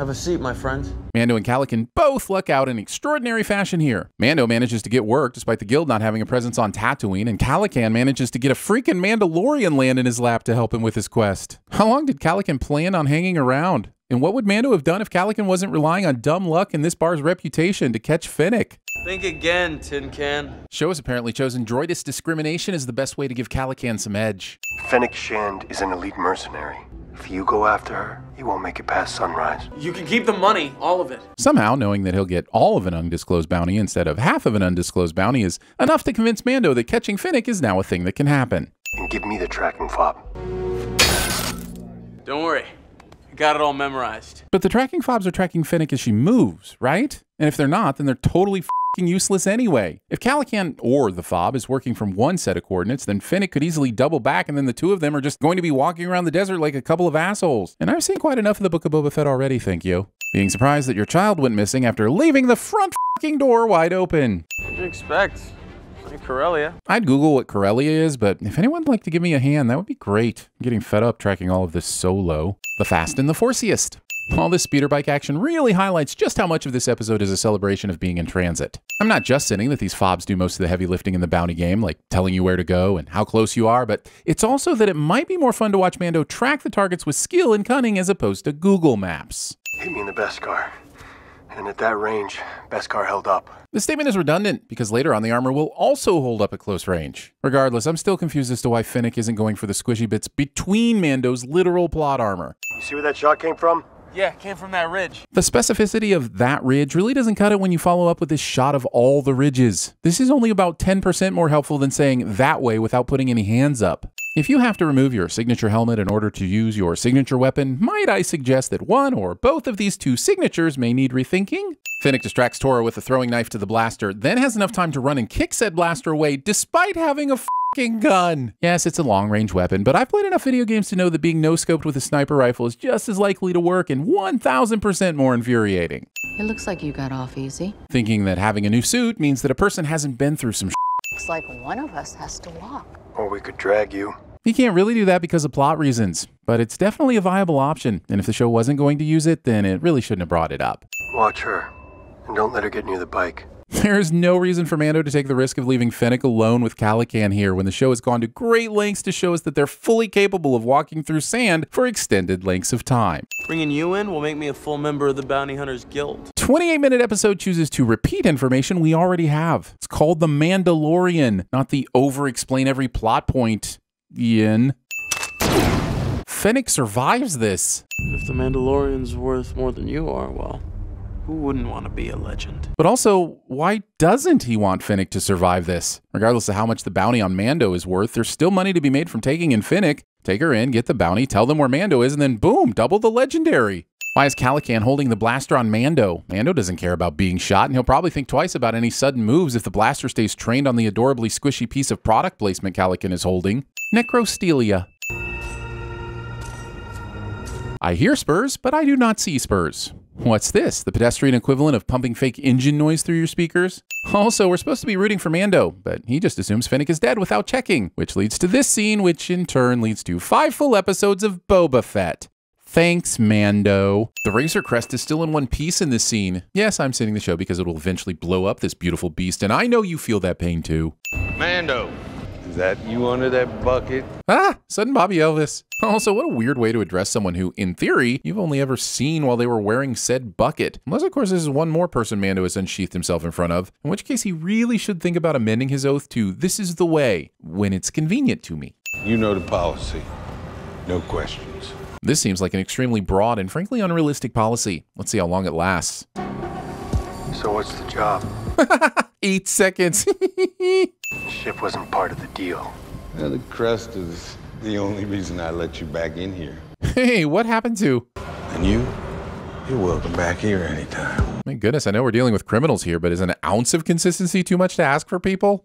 have a seat, my friend. Mando and Calican both luck out in extraordinary fashion here. Mando manages to get work despite the guild not having a presence on Tatooine, and Calican manages to get a freaking Mandalorian land in his lap to help him with his quest. How long did Calican plan on hanging around? And what would Mando have done if Calican wasn't relying on dumb luck and this bar's reputation to catch Fennec? Think again, Tin Can. Show has apparently chosen droidist discrimination as the best way to give Calican some edge. Fennec Shand is an elite mercenary. If you go after her, you won't make it past sunrise. You can keep the money, all of it. Somehow, knowing that he'll get all of an undisclosed bounty instead of half of an undisclosed bounty is enough to convince Mando that catching Fennec is now a thing that can happen. And give me the tracking fob. Don't worry. I got it all memorized. But the tracking fobs are tracking Fennec as she moves, right? And if they're not, then they're totally fing useless anyway. If Calican or the fob is working from one set of coordinates, then Fennec could easily double back and then the two of them are just going to be walking around the desert like a couple of assholes. And I've seen quite enough of the Book of Boba Fett already, thank you. Being surprised that your child went missing after leaving the front fing door wide open. What'd you expect? Corellia. I'd Google what Corellia is, but if anyone would like to give me a hand, that would be great. I'm getting fed up tracking all of this solo. The Fast and the Forciest. All this speeder bike action really highlights just how much of this episode is a celebration of being in transit. I'm not just saying that these fobs do most of the heavy lifting in the bounty game, like telling you where to go and how close you are, but it's also that it might be more fun to watch Mando track the targets with skill and cunning as opposed to Google Maps. Hit me in the best car. And at that range, Beskar held up. The statement is redundant because later on the armor will also hold up at close range. Regardless, I'm still confused as to why Fennec isn't going for the squishy bits between Mando's literal plot armor. You see where that shot came from? Yeah, came from that ridge. The specificity of that ridge really doesn't cut it when you follow up with this shot of all the ridges. This is only about 10% more helpful than saying that way without putting any hands up. If you have to remove your signature helmet in order to use your signature weapon, might I suggest that one or both of these two signatures may need rethinking? Fennec distracts Toro with a throwing knife to the blaster, then has enough time to run and kick said blaster away despite having a gun. Yes, it's a long range weapon, but I've played enough video games to know that being no scoped with a sniper rifle is just as likely to work and 1000% more infuriating. It looks like you got off easy. Thinking that having a new suit means that a person hasn't been through some Looks like one of us has to walk. Or we could drag you. He can't really do that because of plot reasons, but it's definitely a viable option, and if the show wasn't going to use it, then it really shouldn't have brought it up. Watch her. And don't let her get near the bike. There is no reason for Mando to take the risk of leaving Fennec alone with Calican here when the show has gone to great lengths to show us that they're fully capable of walking through sand for extended lengths of time. Bringing you in will make me a full member of the Bounty Hunters Guild. 28 minute episode chooses to repeat information we already have. It's called The Mandalorian, not the over explain every plot point. Ian. Fennec survives this. If the Mandalorian's worth more than you are, well, who wouldn't want to be a legend? But also, why doesn't he want Fennec to survive this? Regardless of how much the bounty on Mando is worth, there's still money to be made from taking in Fennec. Take her in, get the bounty, tell them where Mando is, and then boom, double the legendary. Why is Calican holding the blaster on Mando? Mando doesn't care about being shot, and he'll probably think twice about any sudden moves if the blaster stays trained on the adorably squishy piece of product placement Calican is holding. Necrostelia. I hear spurs, but I do not see spurs. What's this? The pedestrian equivalent of pumping fake engine noise through your speakers? Also, we're supposed to be rooting for Mando, but he just assumes Fennec is dead without checking, which leads to this scene, which in turn leads to five full episodes of Boba Fett. Thanks, Mando. The Razor Crest is still in one piece in this scene. Yes, I'm sending the show because it will eventually blow up this beautiful beast, and I know you feel that pain too. Mando, is that you under that bucket? Ah, sudden Bobby Elvis. Also, what a weird way to address someone who, in theory, you've only ever seen while they were wearing said bucket. Unless, of course, this is one more person Mando has unsheathed himself in front of, in which case he really should think about amending his oath to this is the way when it's convenient to me. You know the policy. No questions. This seems like an extremely broad and frankly unrealistic policy. Let's see how long it lasts. So what's the job? Eight seconds. Ship wasn't part of the deal. Yeah, the crest is the only reason I let you back in here. hey, what happened to? And you? You're welcome back here anytime. My goodness, I know we're dealing with criminals here, but is an ounce of consistency too much to ask for people?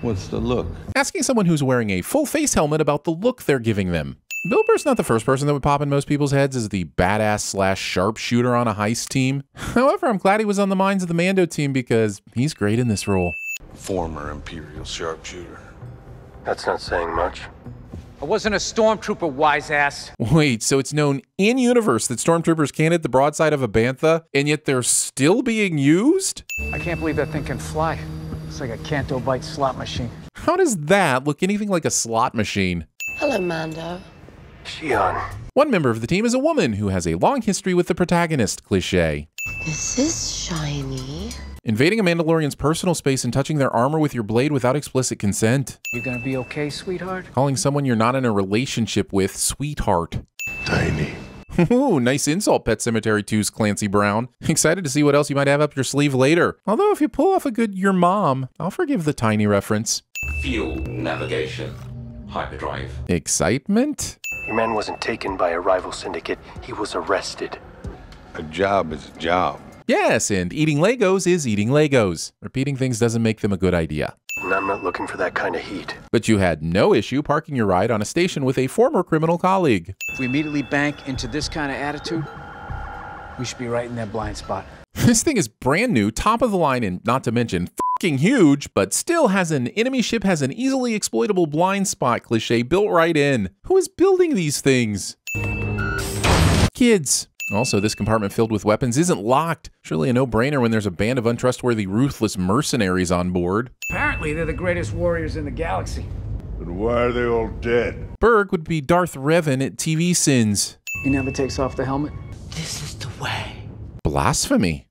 What's the look? Asking someone who's wearing a full face helmet about the look they're giving them. Bill Burr's not the first person that would pop in most people's heads as the badass slash sharpshooter on a heist team. However, I'm glad he was on the minds of the Mando team because he's great in this role. Former Imperial sharpshooter. That's not saying much. I wasn't a stormtrooper, wise ass. Wait, so it's known in universe that stormtroopers can't hit the broadside of a bantha, and yet they're still being used? I can't believe that thing can fly. It's like a Canto Bight slot machine. How does that look anything like a slot machine? Hello, Mando. Xi'an. One member of the team is a woman who has a long history with the protagonist cliche. This is shiny. Invading a Mandalorian's personal space and touching their armor with your blade without explicit consent. You're gonna be okay, sweetheart? Calling someone you're not in a relationship with sweetheart. Tiny. Ooh, nice insult, Pet Sematary 2's Clancy Brown. Excited to see what else you might have up your sleeve later. Although, if you pull off a good your mom, I'll forgive the tiny reference. Fuel navigation. Hyperdrive. Excitement? Your man wasn't taken by a rival syndicate, he was arrested. A job is a job. Yes, and eating Legos is eating Legos. Repeating things doesn't make them a good idea. I'm not looking for that kind of heat. But you had no issue parking your ride on a station with a former criminal colleague. If we immediately bank into this kind of attitude, we should be right in that blind spot. This thing is brand new, top of the line, and not to mention fucking huge, but still has an enemy ship has an easily exploitable blind spot cliche built right in. Who is building these things? Kids. Also, this compartment filled with weapons isn't locked. Surely a no-brainer when there's a band of untrustworthy, ruthless mercenaries on board. Apparently, they're the greatest warriors in the galaxy. But why are they all dead? Burg would be Darth Revan at TVSins. He never takes off the helmet. This is the way. Blasphemy.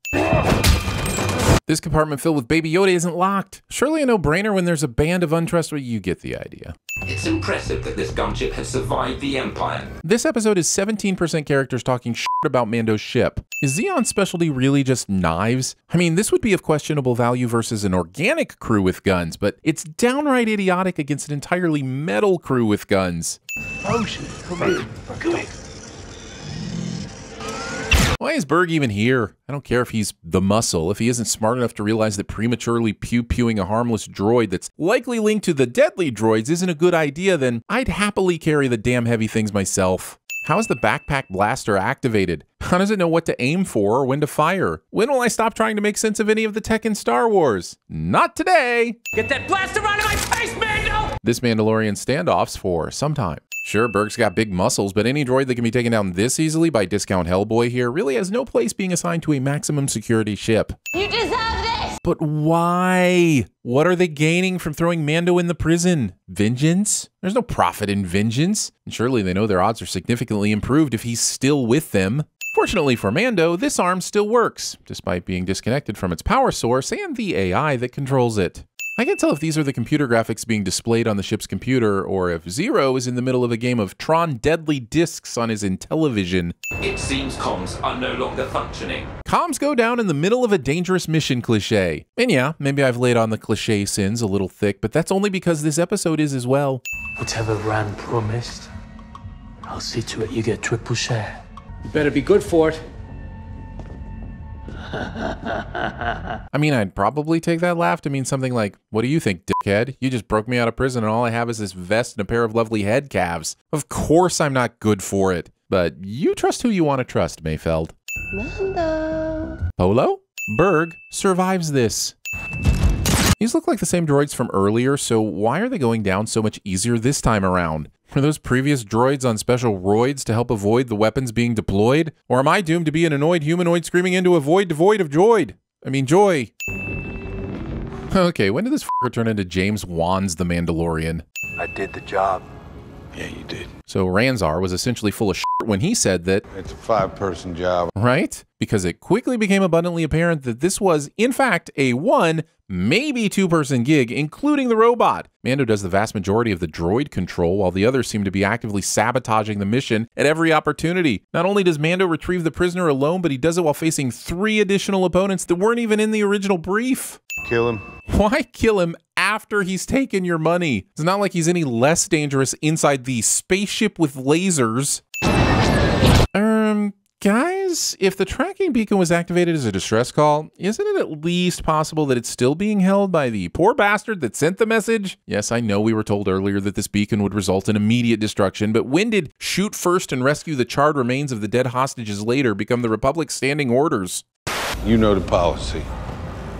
This compartment filled with Baby Yoda isn't locked. Surely a no-brainer when there's a band of untrustworthy. You get the idea. It's impressive that this gunship has survived the Empire. This episode is 17% characters talking shit about Mando's ship. Is Xi'an's specialty really just knives? I mean, this would be of questionable value versus an organic crew with guns, but it's downright idiotic against an entirely metal crew with guns. Oh shit, come here. Come here. Why is Burg even here? I don't care if he's the muscle. If he isn't smart enough to realize that prematurely pew-pewing a harmless droid that's likely linked to the deadly droids isn't a good idea, then I'd happily carry the damn heavy things myself. How is the backpack blaster activated? How does it know what to aim for or when to fire? When will I stop trying to make sense of any of the tech in Star Wars? Not today! Get that blaster out of my face! This Mandalorian standoffs for some time. Sure, Burg's got big muscles, but any droid that can be taken down this easily by discount Hellboy here really has no place being assigned to a maximum security ship. You deserve this! But why? What are they gaining from throwing Mando in the prison? Vengeance? There's no profit in vengeance. And surely they know their odds are significantly improved if he's still with them. Fortunately for Mando, this arm still works, despite being disconnected from its power source and the AI that controls it. I can't tell if these are the computer graphics being displayed on the ship's computer, or if Zero is in the middle of a game of Tron Deadly Discs on his Intellivision. It seems comms are no longer functioning. Comms go down in the middle of a dangerous mission cliche. And yeah, maybe I've laid on the cliche sins a little thick, but that's only because this episode is as well. Whatever Ran promised, I'll see to it you get triple share. You better be good for it. I mean, I'd probably take that laugh to mean something like, What do you think, dickhead? You just broke me out of prison and all I have is this vest and a pair of lovely head calves. Of course I'm not good for it. But you trust who you want to trust, Mayfeld. Mando. Polo? Burg survives this. These look like the same droids from earlier, so why are they going down so much easier this time around? Were those previous droids on special roids to help avoid the weapons being deployed? Or am I doomed to be an annoyed humanoid screaming into a void devoid of joy? I mean, joy. Okay, when did this turn into James Wan's The Mandalorian? I did the job. Yeah, you did. So Ranzar was essentially full of shit when he said that, It's a five-person job. right? Because it quickly became abundantly apparent that this was, in fact, a one, maybe two person gig, including the robot. Mando does the vast majority of the droid control, while the others seem to be actively sabotaging the mission at every opportunity. Not only does Mando retrieve the prisoner alone, but he does it while facing three additional opponents that weren't even in the original brief. Kill him. Why kill him after he's taken your money? It's not like he's any less dangerous inside the spaceship with lasers. Um, guys, if the tracking beacon was activated as a distress call, isn't it at least possible that it's still being held by the poor bastard that sent the message? Yes, I know we were told earlier that this beacon would result in immediate destruction, but when did shoot first and rescue the charred remains of the dead hostages later become the Republic's standing orders? You know the policy.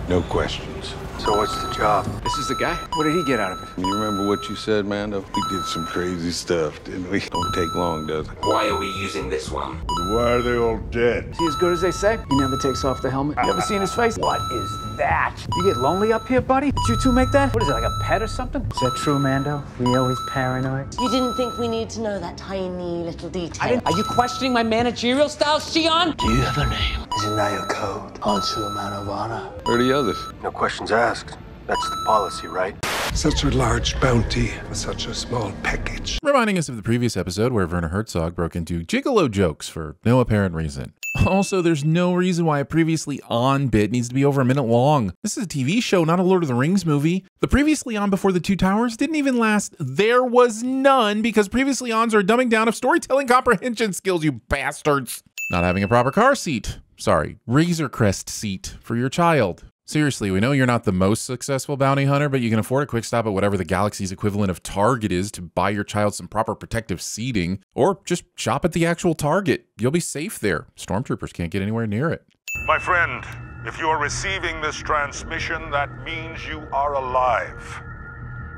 No questions. So what's the job? This is the guy? What did he get out of it? You remember what you said, Mando? We did some crazy stuff, didn't we? Don't take long, does it? Why are we using this one? Why are they all dead? Is he as good as they say? He never takes off the helmet. You ever seen his face? What is that? You get lonely up here, buddy? Did you two make that? What is it, like a pet or something? Is that true, Mando? We always paranoid? You didn't think we need to know that tiny little detail? Are you questioning my managerial style, Xi'an? Do you have a name? Is it not your code? Aren't you a man of honor? Where are the others? No questions asked. That's the policy, right? Such a large bounty for such a small package. Reminding us of the previous episode where Werner Herzog broke into gigolo jokes for no apparent reason. Also, there's no reason why a previously on bit needs to be over a minute long. This is a TV show, not a Lord of the Rings movie. The previously on before the Two Towers didn't even last. There was none because previously ons are a dumbing down of storytelling comprehension skills, you bastards. Not having a proper car seat. Sorry, Razor Crest seat for your child. Seriously, we know you're not the most successful bounty hunter, but you can afford a quick stop at whatever the galaxy's equivalent of Target is to buy your child some proper protective seating, or just shop at the actual Target. You'll be safe there. Stormtroopers can't get anywhere near it. My friend, if you are receiving this transmission, that means you are alive.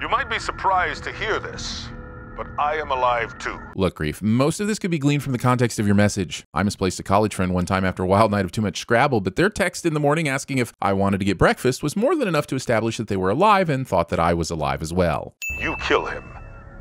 You might be surprised to hear this, but I am alive too. Look, Greef, most of this could be gleaned from the context of your message. I misplaced a college friend one time after a wild night of too much Scrabble, but their text in the morning asking if I wanted to get breakfast was more than enough to establish that they were alive and thought that I was alive as well. You kill him,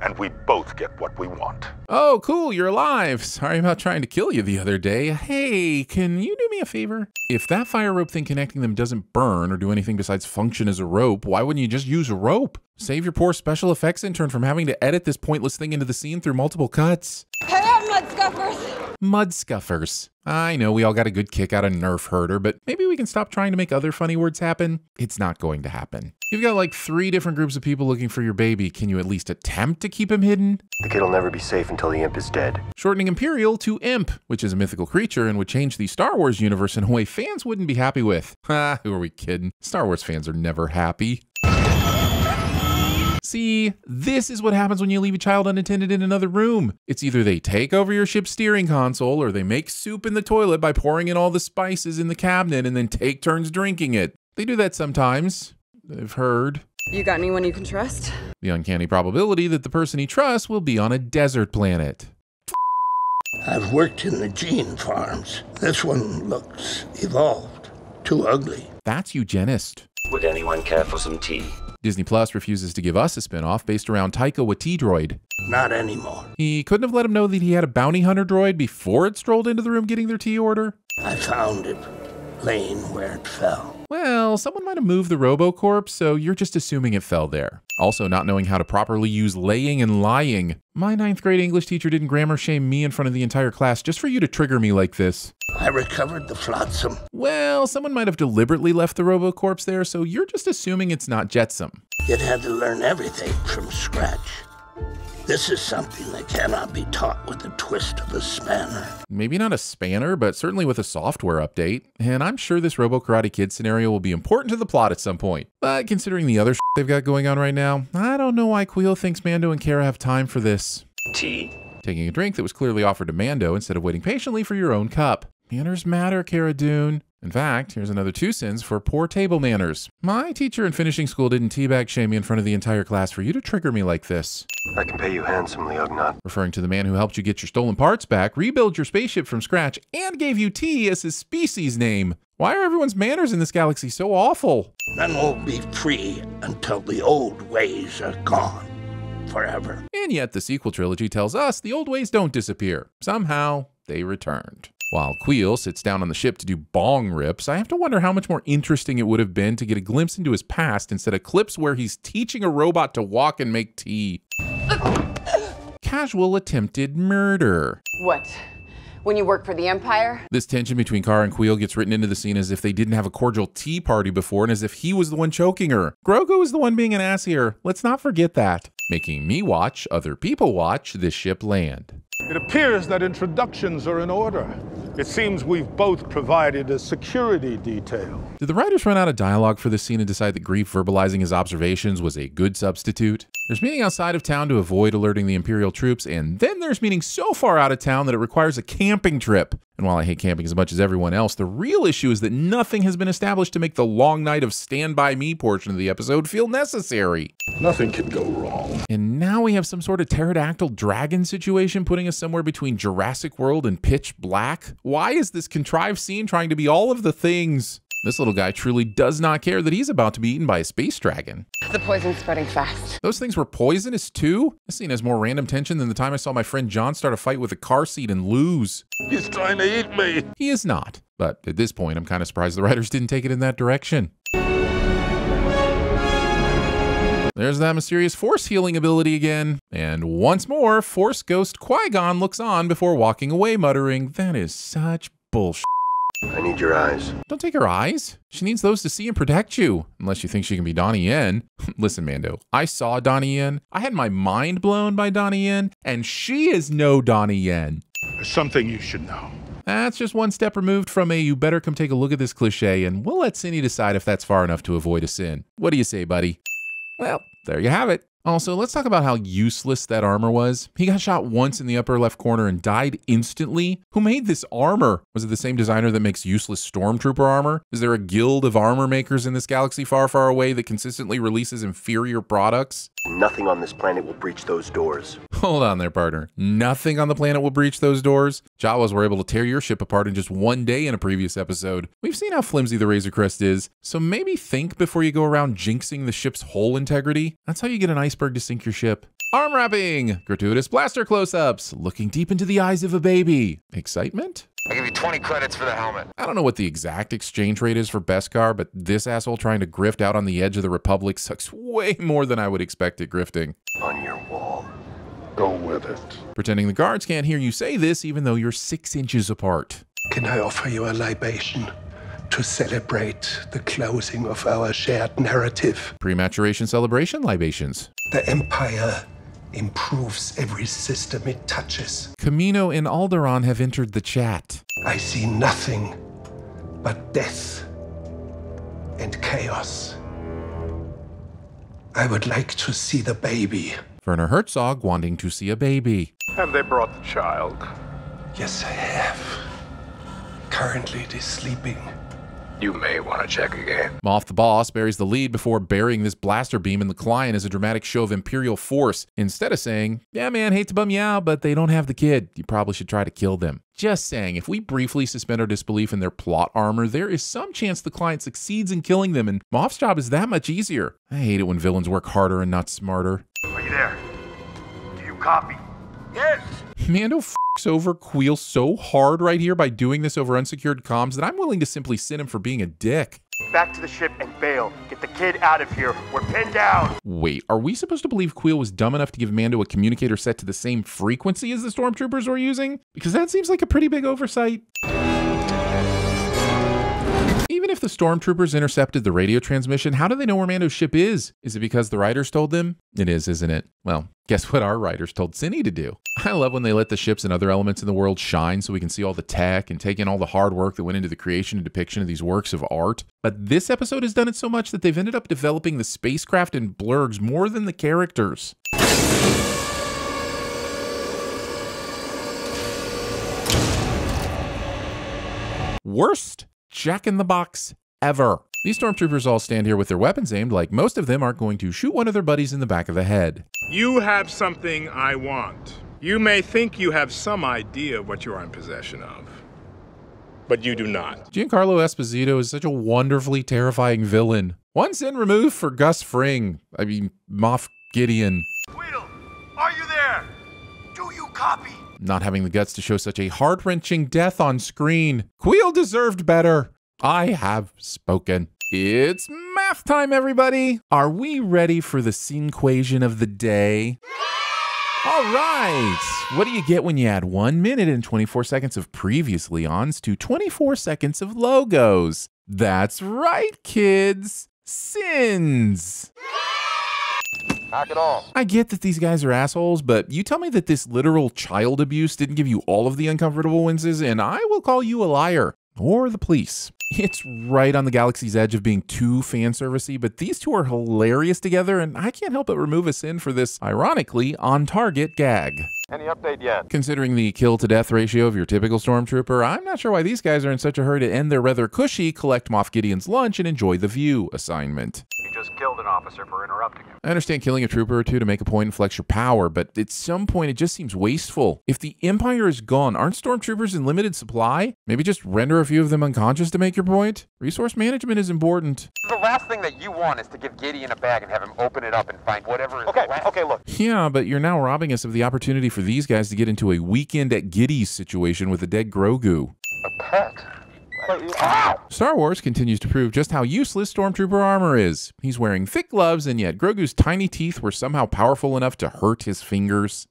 and we both get what we want. Oh, cool, you're alive. Sorry about trying to kill you the other day. Hey, can you do me a favor? If that fire rope thing connecting them doesn't burn or do anything besides function as a rope, why wouldn't you just use a rope? Save your poor special effects intern from having to edit this pointless thing into the scene through multiple cuts. Hey up, mud scuffers! Mud scuffers. I know we all got a good kick out of Nerf Herder, but maybe we can stop trying to make other funny words happen. It's not going to happen. You've got like three different groups of people looking for your baby. Can you at least attempt to keep him hidden? The kid'll never be safe until the imp is dead. Shortening Imperial to Imp, which is a mythical creature and would change the Star Wars universe in a way fans wouldn't be happy with. Ha, who are we kidding? Star Wars fans are never happy. See, this is what happens when you leave a child unattended in another room. It's either they take over your ship's steering console or they make soup in the toilet by pouring in all the spices in the cabinet and then take turns drinking it. They do that sometimes. I've heard. You got anyone you can trust? The uncanny probability that the person he trusts will be on a desert planet. I've worked in the gene farms. This one looks evolved. Too ugly. That's eugenist. Would anyone care for some tea? Disney Plus refuses to give us a spin-off based around Taika Waititi droid. Not anymore. He couldn't have let him know that he had a bounty hunter droid before it strolled into the room getting their tea order. I found it laying where it fell. Well, someone might have moved the RoboCorp, so you're just assuming it fell there. Also, not knowing how to properly use laying and lying. My ninth grade English teacher didn't grammar shame me in front of the entire class just for you to trigger me like this. I recovered the flotsam. Well, someone might have deliberately left the RoboCorps there, so you're just assuming it's not Jetsam. It had to learn everything from scratch. This is something that cannot be taught with a twist of a spanner. Maybe not a spanner, but certainly with a software update. And I'm sure this Robo Karate Kid scenario will be important to the plot at some point. But considering the other they've got going on right now, I don't know why Kuiil thinks Mando and Cara have time for this. Tea? Taking a drink that was clearly offered to Mando instead of waiting patiently for your own cup. Manners matter, Cara Dune. In fact, here's another two sins for poor table manners. My teacher in finishing school didn't teabag shame me in front of the entire class for you to trigger me like this. I can pay you handsomely, Ugnaught. Referring to the man who helped you get your stolen parts back, rebuild your spaceship from scratch, and gave you T as his species name. Why are everyone's manners in this galaxy so awful? None will be free until the old ways are gone forever. And yet, the sequel trilogy tells us the old ways don't disappear. Somehow, they returned. While Kuiil sits down on the ship to do bong rips, I have to wonder how much more interesting it would have been to get a glimpse into his past instead of clips where he's teaching a robot to walk and make tea. Casual attempted murder. What? When you work for the Empire? This tension between Cara and Kuiil gets written into the scene as if they didn't have a cordial tea party before and as if he was the one choking her. Grogu is the one being an ass here. Let's not forget that. Making me watch other people watch this ship land. It appears that introductions are in order. It seems we've both provided a security detail. Did the writers run out of dialogue for this scene and decide that Greef verbalizing his observations was a good substitute? There's meeting outside of town to avoid alerting the Imperial troops, and then there's meeting so far out of town that it requires a camping trip. And while I hate camping as much as everyone else, the real issue is that nothing has been established to make the long night of Stand By Me portion of the episode feel necessary. Nothing can go wrong. And now we have some sort of pterodactyl dragon situation putting us somewhere between Jurassic World and Pitch Black. Why is this contrived scene trying to be all of the things? This little guy truly does not care that he's about to be eaten by a space dragon. The poison's spreading fast. Those things were poisonous too? This scene has more random tension than the time I saw my friend John start a fight with a car seat and lose. He's trying to eat me. He is not. But at this point, I'm kind of surprised the writers didn't take it in that direction. There's that mysterious force healing ability again. And once more, Force Ghost Qui Gon looks on before walking away, muttering, That is such bullshit. I need your eyes. Don't take her eyes. She needs those to see and protect you. Unless you think she can be Donnie Yen. Listen, Mando, I saw Donnie Yen. I had my mind blown by Donnie Yen, and she is no Donnie Yen. There's something you should know. That's just one step removed from a you better come take a look at this cliche, and we'll let Cindy decide if that's far enough to avoid a sin. What do you say, buddy? Well, there you have it. Also, let's talk about how useless that armor was. He got shot once in the upper left corner and died instantly. Who made this armor? Was it the same designer that makes useless stormtrooper armor? Is there a guild of armor makers in this galaxy far, far away that consistently releases inferior products? Nothing on this planet will breach those doors. Hold on there, partner. Nothing on the planet will breach those doors. Jawas were able to tear your ship apart in just one day in a previous episode. We've seen how flimsy the Razor Crest is, so maybe think before you go around jinxing the ship's whole integrity. That's how you get an iceberg to sink your ship. Arm wrapping, gratuitous blaster close ups, looking deep into the eyes of a baby. Excitement? I'll give you 20 credits for the helmet. I don't know what the exact exchange rate is for Beskar, but this asshole trying to grift out on the edge of the Republic sucks way more than I would expect at grifting. On your wall. Go with it. Pretending the guards can't hear you say this even though you're six inches apart. Can I offer you a libation to celebrate the closing of our shared narrative? Prematuration celebration libations. The Empire improves every system it touches. Camino and Alderaan have entered the chat. I see nothing but death and chaos. I would like to see the baby. Werner Herzog wanting to see a baby. Have they brought the child? Yes, I have. Currently, it is sleeping. You may want to check again. Moff the boss buries the lead before burying this blaster beam in the client as a dramatic show of Imperial force, instead of saying, Yeah, man, hate to bum you out, but they don't have the kid. You probably should try to kill them. Just saying, if we briefly suspend our disbelief in their plot armor, there is some chance the client succeeds in killing them, and Moff's job is that much easier. I hate it when villains work harder and not smarter. Are you there? Do you copy? Yes! Mando f***s over Kuiil so hard right here by doing this over unsecured comms that I'm willing to simply sin him for being a dick. Back to the ship and bail. Get the kid out of here. We're pinned down. Wait, are we supposed to believe Kuiil was dumb enough to give Mando a communicator set to the same frequency as the stormtroopers were using? Because that seems like a pretty big oversight. Even if the stormtroopers intercepted the radio transmission, how do they know where Mando's ship is? Is it because the writers told them? It is, isn't it? Well, guess what our writers told Cindy to do? I love when they let the ships and other elements in the world shine so we can see all the tech and take in all the hard work that went into the creation and depiction of these works of art. But this episode has done it so much that they've ended up developing the spacecraft and blurrgs more than the characters. Worst Jack in the Box ever. These stormtroopers all stand here with their weapons aimed like most of them aren't going to shoot one of their buddies in the back of the head. You have something I want. You may think you have some idea of what you are in possession of, but you do not. Giancarlo Esposito is such a wonderfully terrifying villain. One sin removed for Gus Fring. I mean, Moff Gideon. Kuiil, are you there? Do you copy? Not having the guts to show such a heart wrenching death on screen. Kuiil deserved better. I have spoken. It's math time, everybody. Are we ready for the scene equation of the day? All right. What do you get when you add 1 minute and 24 seconds of previously ons to 24 seconds of logos? That's right, kids. Sins. Knock it off. I get that these guys are assholes, but you tell me that this literal child abuse didn't give you all of the uncomfortable winces, and I will call you a liar. Or the police. It's right on the galaxy's edge of being too fan servicey, but these two are hilarious together, and I can't help but remove a sin for this, ironically, on target gag. Any update yet? Considering the kill to death ratio of your typical stormtrooper, I'm not sure why these guys are in such a hurry to end their rather cushy collect Moff Gideon's lunch and enjoy the view assignment. You just killed an officer for interrupting him. I understand killing a trooper or two to make a point and flex your power, but at some point it just seems wasteful. If the Empire is gone, aren't stormtroopers in limited supply? Maybe just render a few of them unconscious to make your point? Resource management is important. The last thing that you want is to give Gideon a bag and have him open it up and find whatever is okay, left. Okay, look. Yeah, but you're now robbing us of the opportunity for these guys to get into a weekend at Giddy's situation with a dead Grogu. A pet? Star Wars continues to prove just how useless Stormtrooper armor is. He's wearing thick gloves, and yet Grogu's tiny teeth were somehow powerful enough to hurt his fingers.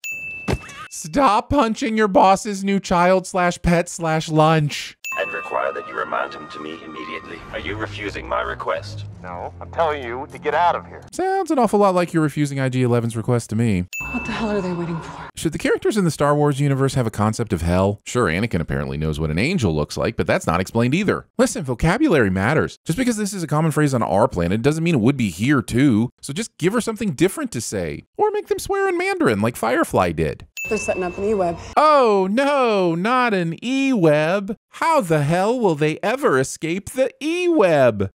Stop punching your boss's new child slash pet slash lunch. I'd require that you remand him to me immediately. Are you refusing my request? No, I'm telling you to get out of here. Sounds an awful lot like you're refusing IG 11's request to me. What the hell are they waiting for? Should the characters in the Star Wars universe have a concept of hell? Sure, Anakin apparently knows what an angel looks like, but that's not explained either. Listen, vocabulary matters. Just because this is a common phrase on our planet doesn't mean it would be here too. So just give her something different to say. Or make them swear in Mandarin like Firefly did. They're setting up an E-web. Oh no, not an E-web. How the hell will they ever escape the E-web?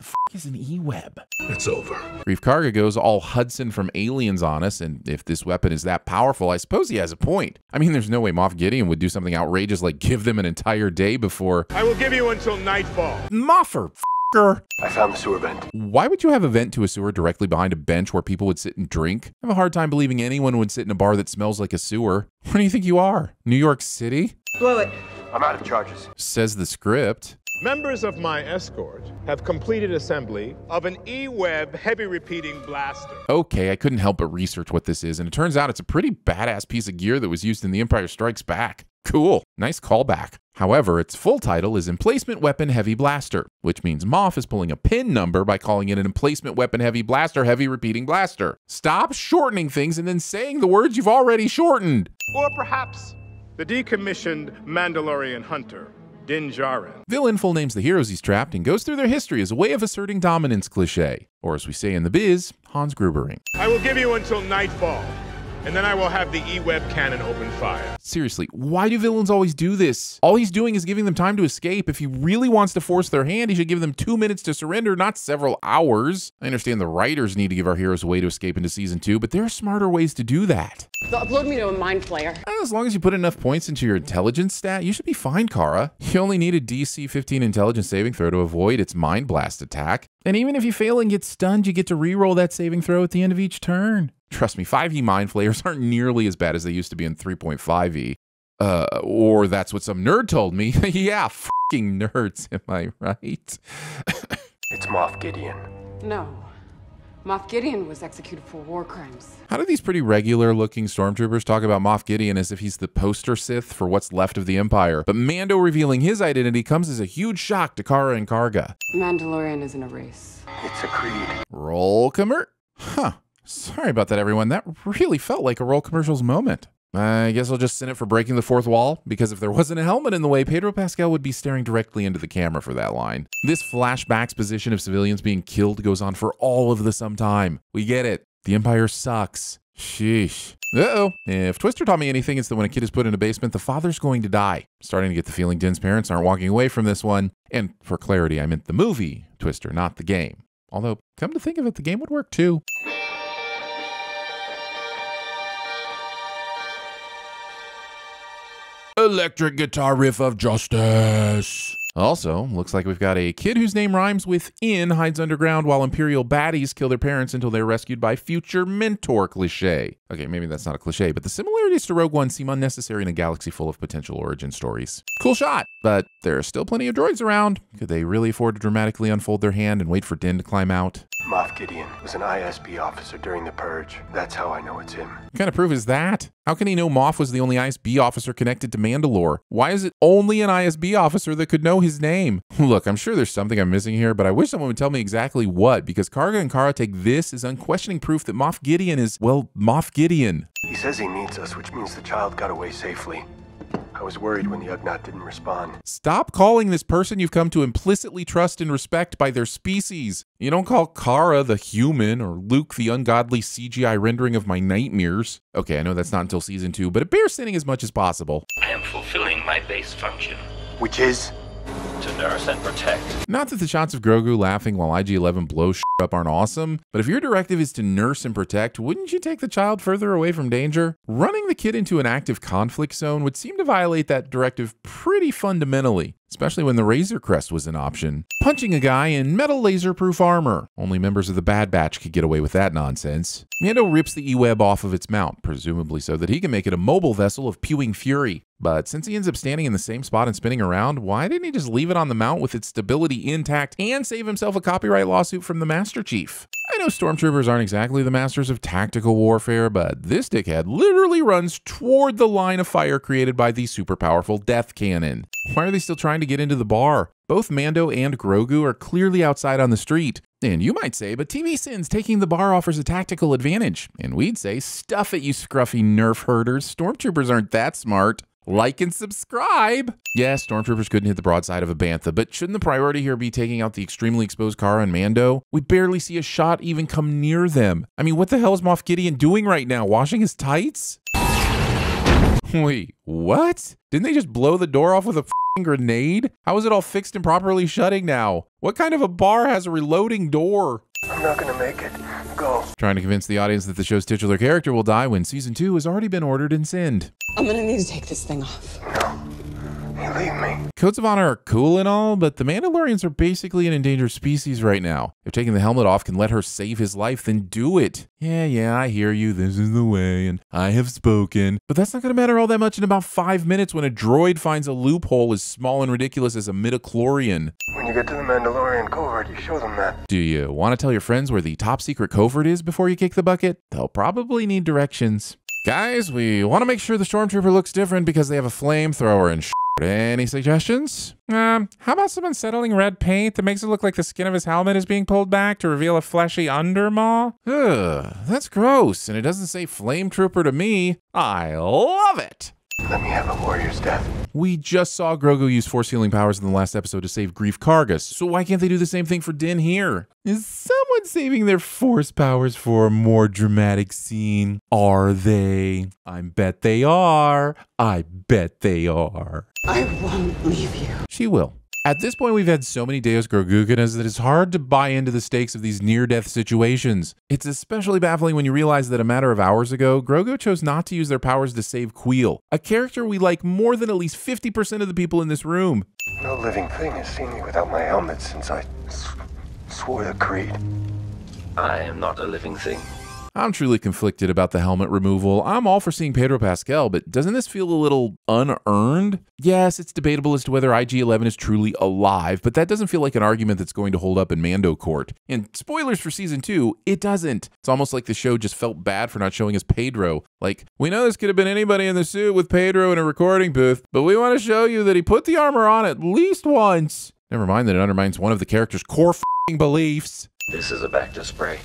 The f is an E-web? It's over. Greef Karga goes all Hudson from Aliens on us, and if this weapon is that powerful, I suppose he has a point. I mean, there's no way Moff Gideon would do something outrageous like give them an entire day before. I will give you until nightfall. Moffer, f***er. I found the sewer vent. Why would you have a vent to a sewer directly behind a bench where people would sit and drink? I have a hard time believing anyone would sit in a bar that smells like a sewer. Where do you think you are? New York City? Blow it. I'm out of charges. Says the script. Members of my escort have completed assembly of an E-Web heavy repeating blaster. Okay, I couldn't help but research what this is, and it turns out it's a pretty badass piece of gear that was used in The Empire Strikes Back. Cool, nice callback. However, its full title is Emplacement Weapon Heavy Blaster, which means Moff is pulling a pin number by calling it an Emplacement Weapon Heavy Blaster Heavy Repeating Blaster. Stop shortening things and then saying the words you've already shortened. Or perhaps the decommissioned Mandalorian hunter, Din Djarin. Villain full names the heroes he's trapped and goes through their history as a way of asserting dominance cliche, or as we say in the biz, Hans Grubering. I will give you until nightfall, and then I will have the E-Web cannon open fire. Seriously, why do villains always do this? All he's doing is giving them time to escape. If he really wants to force their hand, he should give them two minutes to surrender, not several hours. I understand the writers need to give our heroes a way to escape into season two, but there are smarter ways to do that. They'll upload me to a mind flayer. As long as you put enough points into your intelligence stat, you should be fine, Cara. You only need a DC 15 intelligence saving throw to avoid its mind blast attack. And even if you fail and get stunned, you get to re-roll that saving throw at the end of each turn. Trust me, 5e mind flayers aren't nearly as bad as they used to be in 3.5e. Uh, or that's what some nerd told me. yeah, fucking nerds, am I right? It's Moff Gideon. No. Moff Gideon was executed for war crimes. How do these pretty regular looking stormtroopers talk about Moff Gideon as if he's the poster Sith for what's left of the Empire? But Mando revealing his identity comes as a huge shock to Cara and Karga. Mandalorian isn't a race. It's a creed. Roll commer? Huh. Sorry about that, everyone. That really felt like a roll commercials moment. I guess I'll just send it for breaking the fourth wall, because if there wasn't a helmet in the way, Pedro Pascal would be staring directly into the camera for that line. This flashback's position of civilians being killed goes on for all of the some time. We get it. The Empire sucks. Sheesh. Uh-oh. If Twister taught me anything, it's that when a kid is put in a basement, the father's going to die. Starting to get the feeling Din's parents aren't walking away from this one. And for clarity, I meant the movie Twister, not the game. Although, come to think of it, the game would work too. Electric guitar riff of justice. Also, looks like we've got a kid whose name rhymes with in hides underground while Imperial baddies kill their parents until they're rescued by future mentor cliche. Okay, maybe that's not a cliche, but the similarities to Rogue One seem unnecessary in a galaxy full of potential origin stories. Cool shot, but there are still plenty of droids around. Could they really afford to dramatically unfold their hand and wait for Din to climb out? Moff Gideon was an ISB officer during the Purge. That's how I know it's him. What kind of proof is that? How can he know Moff was the only ISB officer connected to Mandalore? Why is it only an ISB officer that could know his name? Look, I'm sure there's something I'm missing here, but I wish someone would tell me exactly what, because Karga and Cara take this as unquestioning proof that Moff Gideon is, well, Moff Gideon. He says he needs us, which means the child got away safely. I was worried when the Ugnaught didn't respond. Stop calling this person you've come to implicitly trust and respect by their species. You don't call Cara the human or Luke the ungodly CGI rendering of my nightmares. Okay, I know that's not until season two, but it bears sinning as much as possible. I am fulfilling my base function. Which is? To nurse and protect. Not that the shots of Grogu laughing while IG 11 blows up aren't awesome, but if your directive is to nurse and protect, wouldn't you take the child further away from danger? Running the kid into an active conflict zone would seem to violate that directive pretty fundamentally especially when the Razor Crest was an option. Punching a guy in metal laser proof armor. Only members of the Bad Batch could get away with that nonsense. Mando rips the E-Web off of its mount, presumably so that he can make it a mobile vessel of pewing fury. But since he ends up standing in the same spot and spinning around, why didn't he just leave it on the mount with its stability intact and save himself a copyright lawsuit from the Master Chief? I know stormtroopers aren't exactly the masters of tactical warfare, but this dickhead literally runs toward the line of fire created by the super powerful death cannon. Why are they still trying to get into the bar? Both Mando and Grogu are clearly outside on the street. And you might say, but TVSins taking the bar offers a tactical advantage. And we'd say, stuff it, you scruffy nerf herders. Stormtroopers aren't that smart. Like and subscribe. Yes, stormtroopers couldn't hit the broadside of a bantha, but shouldn't the priority here be taking out the extremely exposed Cara and Mando? We barely see a shot even come near them. I mean, what the hell is Moff Gideon doing right now? Washing his tights? Wait, what? Didn't they just blow the door off with a grenade? How is it all fixed and properly shutting now? What kind of a bar has a reloading door? I'm not gonna make it. Go. Trying to convince the audience that the show's titular character will die when season two has already been ordered and sinned. I'm gonna need to take this thing off. No. You leave me. Codes of honor are cool and all, but the Mandalorians are basically an endangered species right now. If taking the helmet off can let her save his life, then do it. Yeah, yeah, I hear you. This is the way, and I have spoken. But that's not going to matter all that much in about five minutes when a droid finds a loophole as small and ridiculous as a midichlorian. When you get to the Mandalorian covert, you show them that. Do you want to tell your friends where the top secret covert is before you kick the bucket? They'll probably need directions. Guys, we want to make sure the stormtrooper looks different because they have a flamethrower and any suggestions? Um, how about some unsettling red paint that makes it look like the skin of his helmet is being pulled back to reveal a fleshy undermaw? Ugh, that's gross, and it doesn't say flame trooper to me. I love it! Let me have a warrior's death. We just saw Grogu use force healing powers in the last episode to save Greef Karga's, so why can't they do the same thing for Din here? Is someone saving their force powers for a more dramatic scene? Are they? I bet they are. I bet they are. I won't leave you. She will. At this point, we've had so many Deus Groguganas that it's hard to buy into the stakes of these near-death situations. It's especially baffling when you realize that a matter of hours ago, Grogu chose not to use their powers to save Kuiil, a character we like more than at least 50% of the people in this room. No living thing has seen me without my helmet since I swore the creed. I am not a living thing. I'm truly conflicted about the helmet removal. I'm all for seeing Pedro Pascal, but doesn't this feel a little unearned? Yes, it's debatable as to whether IG 11 is truly alive, but that doesn't feel like an argument that's going to hold up in Mando Court. And spoilers for season two, it doesn't. It's almost like the show just felt bad for not showing us Pedro. Like, we know this could have been anybody in the suit with Pedro in a recording booth, but we want to show you that he put the armor on at least once. Never mind that it undermines one of the character's core beliefs. This is a Bacta spray.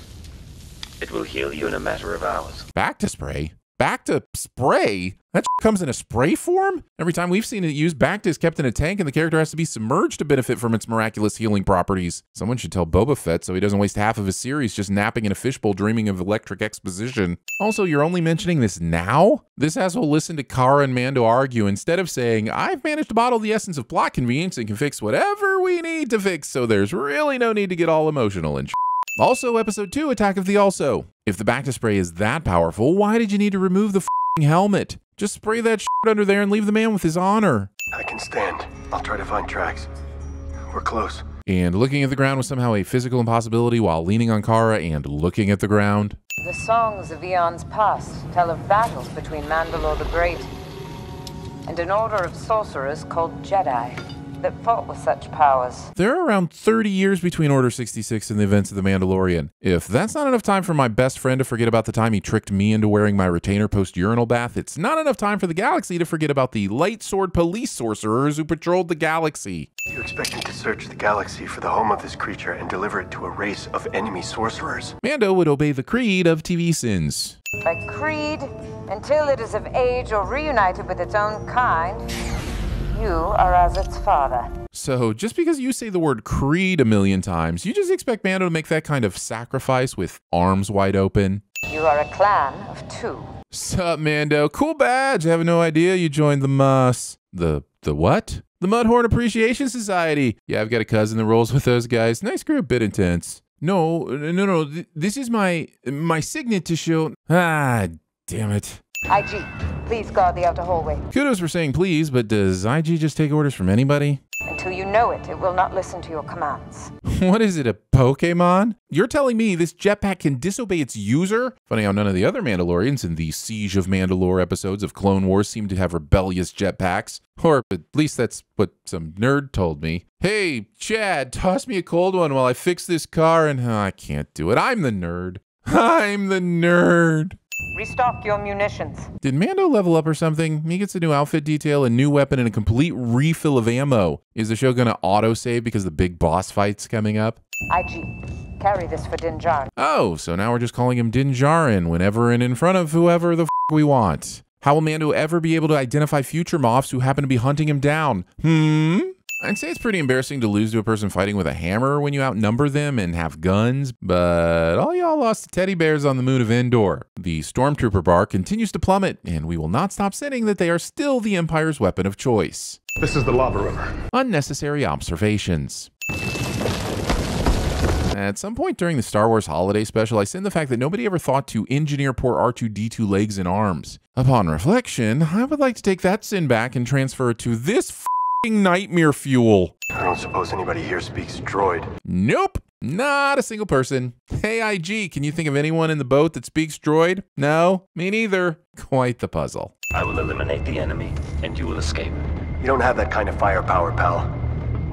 It will heal you in a matter of hours. Back to spray? Back to spray? That comes in a spray form? Every time we've seen it used, Bacta is kept in a tank and the character has to be submerged to benefit from its miraculous healing properties. Someone should tell Boba Fett so he doesn't waste half of his series just napping in a fishbowl dreaming of electric exposition. Also, you're only mentioning this now? This asshole listened to Cara and Mando argue instead of saying, I've managed to bottle the essence of plot convenience and can fix whatever we need to fix, so there's really no need to get all emotional and also, episode 2, Attack of the Also. If the back to spray is that powerful, why did you need to remove the helmet? Just spray that under there and leave the man with his honor. I can stand. I'll try to find tracks. We're close. And looking at the ground was somehow a physical impossibility while leaning on Cara and looking at the ground. The songs of eons past tell of battles between Mandalore the Great and an order of sorcerers called Jedi. That fought with such powers. There are around 30 years between Order 66 and the events of The Mandalorian. If that's not enough time for my best friend to forget about the time he tricked me into wearing my retainer post urinal bath, it's not enough time for the galaxy to forget about the light sword police sorcerers who patrolled the galaxy. You expect me to search the galaxy for the home of this creature and deliver it to a race of enemy sorcerers? Mando would obey the creed of TVSins. By creed, until it is of age or reunited with its own kind, you are as its father. So, just because you say the word creed a million times, you just expect Mando to make that kind of sacrifice with arms wide open? You are a clan of two. Sup, Mando? Cool badge. I have no idea you joined the Mus. The the what? The Mudhorn Appreciation Society. Yeah, I've got a cousin that rolls with those guys. Nice group, bit intense. No, no, no. th- This is my my signet to show. Ah, damn it. IG, please guard the outer hallway. Kudos for saying please, but does IG just take orders from anybody? Until you know it, it will not listen to your commands. What is it, a Pokemon? You're telling me this jetpack can disobey its user? Funny how none of the other Mandalorians in the Siege of Mandalore episodes of Clone Wars seem to have rebellious jetpacks. Or at least that's what some nerd told me. Hey, Chad, toss me a cold one while I fix this car and oh, I can't do it. I'm the nerd. I'm the nerd. Restock your munitions. Did Mando level up or something? He gets a new outfit detail, a new weapon, and a complete refill of ammo. Is the show gonna autosave because the big boss fight's coming up? IG, carry this for Din Djarin. Oh, so now we're just calling him Din Djarin whenever and in front of whoever the f we want. How will Mando ever be able to identify future Moffs who happen to be hunting him down? Hmm? I'd say it's pretty embarrassing to lose to a person fighting with a hammer when you outnumber them and have guns, but all y'all lost to teddy bears on the moon of Endor. The Stormtrooper bar continues to plummet, and we will not stop saying that they are still the Empire's weapon of choice. This is the lava river. Unnecessary observations. At some point during the Star Wars holiday special, I said the fact that nobody ever thought to engineer poor R2D2 legs and arms. Upon reflection, I would like to take that sin back and transfer it to this nightmare fuel. I don't suppose anybody here speaks droid. Nope, not a single person. Hey, IG, can you think of anyone in the boat that speaks droid? No, me neither. Quite the puzzle. I will eliminate the enemy, and you will escape. You don't have that kind of firepower, pal.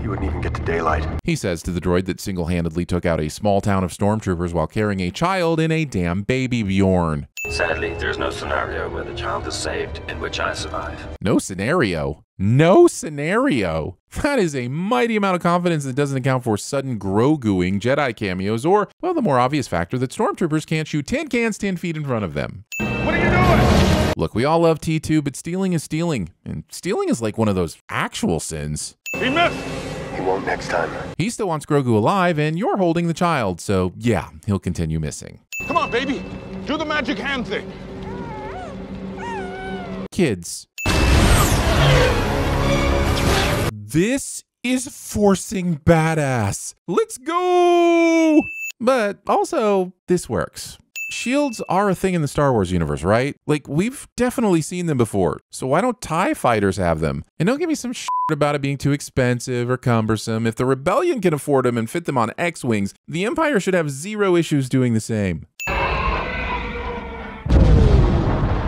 You wouldn't even get to daylight. He says to the droid that single handedly took out a small town of stormtroopers while carrying a child in a damn baby Bjorn. Sadly, there's no scenario where the child is saved in which I survive. No scenario. No scenario. That is a mighty amount of confidence that doesn't account for sudden Groguing Jedi cameos or, well, the more obvious factor that stormtroopers can't shoot tin cans 10 feet in front of them. What are you doing? Look, we all love T2, but stealing is stealing. And stealing is like one of those actual sins. He missed. He won't next time. He still wants Grogu alive, and you're holding the child, so yeah, he'll continue missing. Come on, baby. Do the magic hand thing. Kids. This is forcing badass. Let's go! But also, this works. Shields are a thing in the Star Wars universe, right? Like, we've definitely seen them before. So why don't TIE fighters have them? And don't give me some shit about it being too expensive or cumbersome. If the Rebellion can afford them and fit them on X Wings, the Empire should have zero issues doing the same.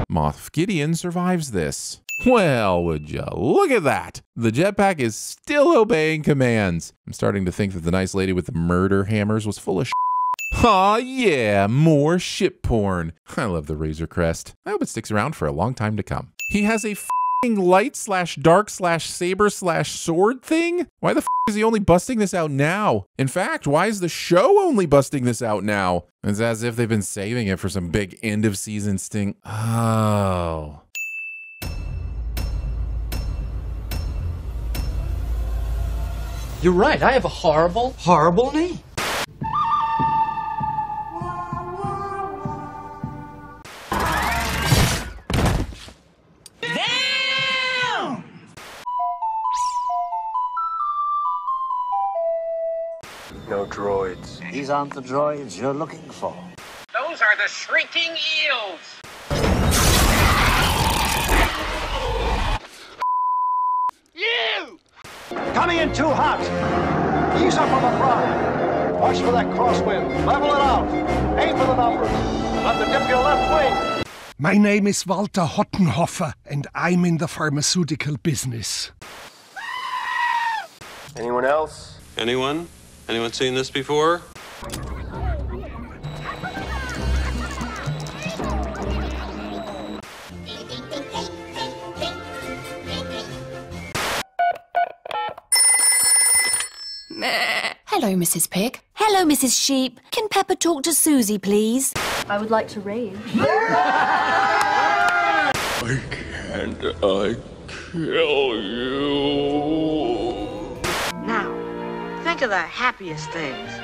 Moff Gideon survives this. Well, would you look at that? The jetpack is still obeying commands. I'm starting to think that the nice lady with the murder hammers was full of shit. Aw, yeah, more ship porn. I love the Razor Crest. I hope it sticks around for a long time to come. He has a light slash dark slash saber slash sword thing? Why the is he only busting this out now? In fact, why is the show only busting this out now? It's as if they've been saving it for some big end of season sting. Oh. You're right. I have a horrible, horrible knee. These aren't the droids you're looking for. Those are the shrieking eels. You! Coming in too hot. Ease up on the prime. Watch for that crosswind. Level it out. Aim for the numbers. Let the dip your left wing. My name is Walter Hottenhoffer, and I'm in the pharmaceutical business. Anyone else? Anyone? Anyone seen this before? Hello, Mrs. Pig. Hello, Mrs. Sheep. Can Peppa talk to Suzy, please? I would like to rage. I can't. I kill you. Now, think of the happiest things.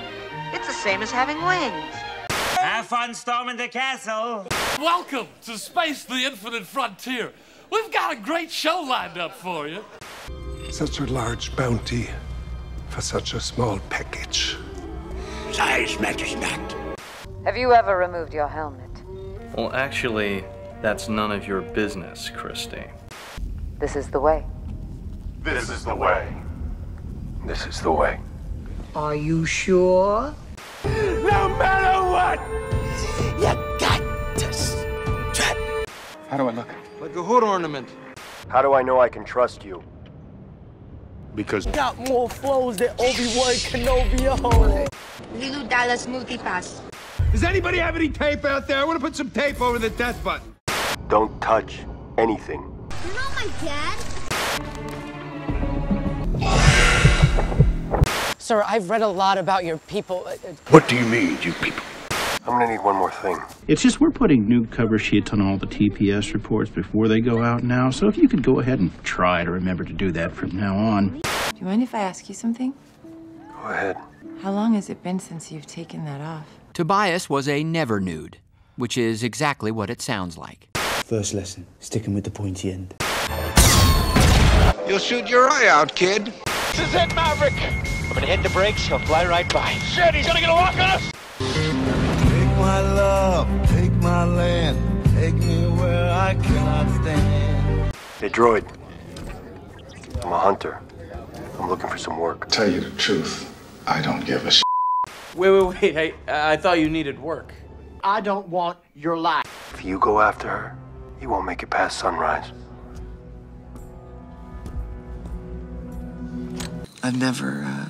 It's the same as having wings. Have fun storming the castle. Welcome to Space the Infinite Frontier. We've got a great show lined up for you. Such a large bounty for such a small package. Size matters not. Have you ever removed your helmet? Well, actually, that's none of your business, Christy. This is the way. This is the way. This is the way. Are you sure? No matter what, you got to strap. How do I look? Like a hood ornament. How do I know I can trust you? Because got more flows than Obi-Wan Kenobi. Yo. Leeloo Dallas Multipass. Does anybody have any tape out there? I want to put some tape over the death button. Don't touch anything. You're not my dad. Sir, I've read a lot about your people. What do you mean, you people? I'm gonna need one more thing. It's just we're putting new cover sheets on all the TPS reports before they go out now, so if you could go ahead and try to remember to do that from now on. Do you mind if I ask you something? Go ahead. How long has it been since you've taken that off? Tobias was a never nude, which is exactly what it sounds like. First lesson, sticking with the pointy end. You'll shoot your eye out, kid. This is it, Maverick. I'm gonna hit the brakes. He'll fly right by. Shit, he's gonna get a lock on us. Take my love, take my land, take me where I cannot stand. Hey, droid. I'm a hunter. I'm looking for some work. Tell you the truth, I don't give a sh. Wait, wait, wait. Hey, I thought you needed work. I don't want your life. If you go after her, you won't make it past sunrise. I've never uh,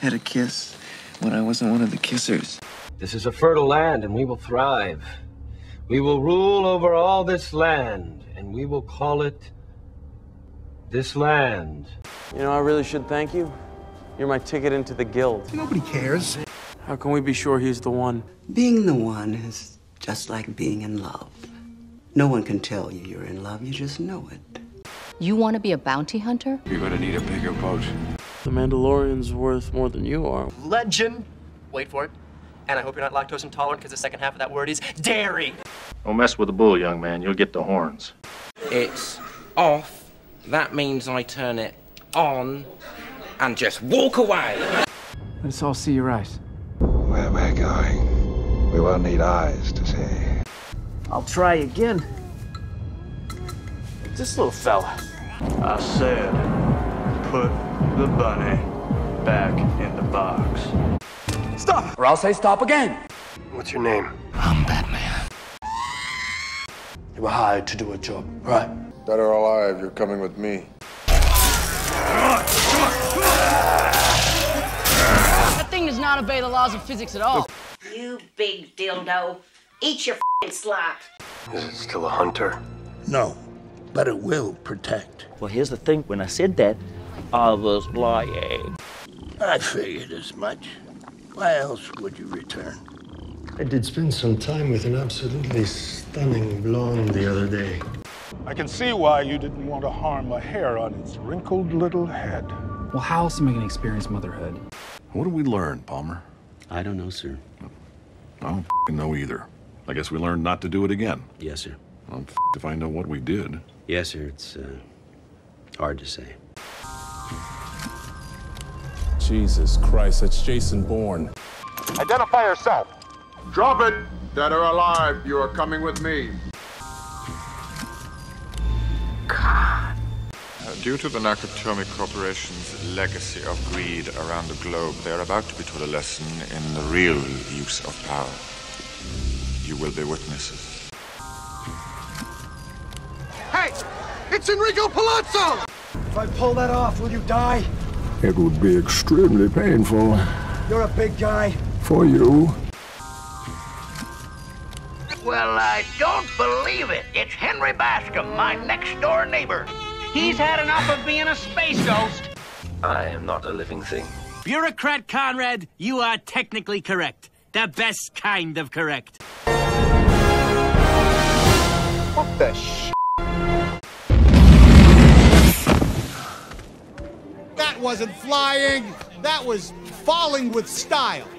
had a kiss when I wasn't one of the kissers. This is a fertile land, and we will thrive. We will rule over all this land, and we will call it this land. You know, I really should thank you. You're my ticket into the guild. Nobody cares. How can we be sure he's the one? Being the one is just like being in love. No one can tell you you're in love, you just know it. You want to be a bounty hunter? You're gonna need a bigger boat. The Mandalorian's worth more than you are. Legend. Wait for it. And I hope you're not lactose intolerant because the second half of that word is dairy. Don't mess with the bull, young man. You'll get the horns. It's off. That means I turn it on and just walk away. Let's all see your eyes. Where we're going, we won't need eyes to see. I'll try again. This little fella. I said, put the bunny back in the box. Stop! Or I'll say stop again. What's your name? I'm Batman. You were hired to do a job, right? Dead or alive, you're coming with me. That thing does not obey the laws of physics at all. You big dildo. Eat your fing slot. Is it still a hunter? No, but it will protect. Well, here's the thing. When I said that, I was lying. I figured as much. Why else would you return? I did spend some time with an absolutely stunning blonde the other day. I can see why you didn't want to harm a hair on its wrinkled little head. Well, how else am I going to experience motherhood? What did we learn, Palmer? I don't know, sir. I don't know either. I guess we learned not to do it again. Yes, sir. I'm f- if I know what we did. Yes, sir. It's uh, hard to say. Jesus Christ, that's Jason Bourne. Identify yourself. Drop it. Dead or alive, you are coming with me. Uh, Due to the Nakatomi Corporation's legacy of greed around the globe, they are about to be taught a lesson in the real use of power. You will be witnesses. Hey! It's Enrico Palazzo! If I pull that off, will you die? It would be extremely painful You're a big guy. for you. Well, I don't believe it. It's Henry Bascom, my next door neighbor. He's had enough of being a space ghost. I am not a living thing. Bureaucrat Conrad, you are technically correct. The best kind of correct. What the That wasn't flying. That was falling with style.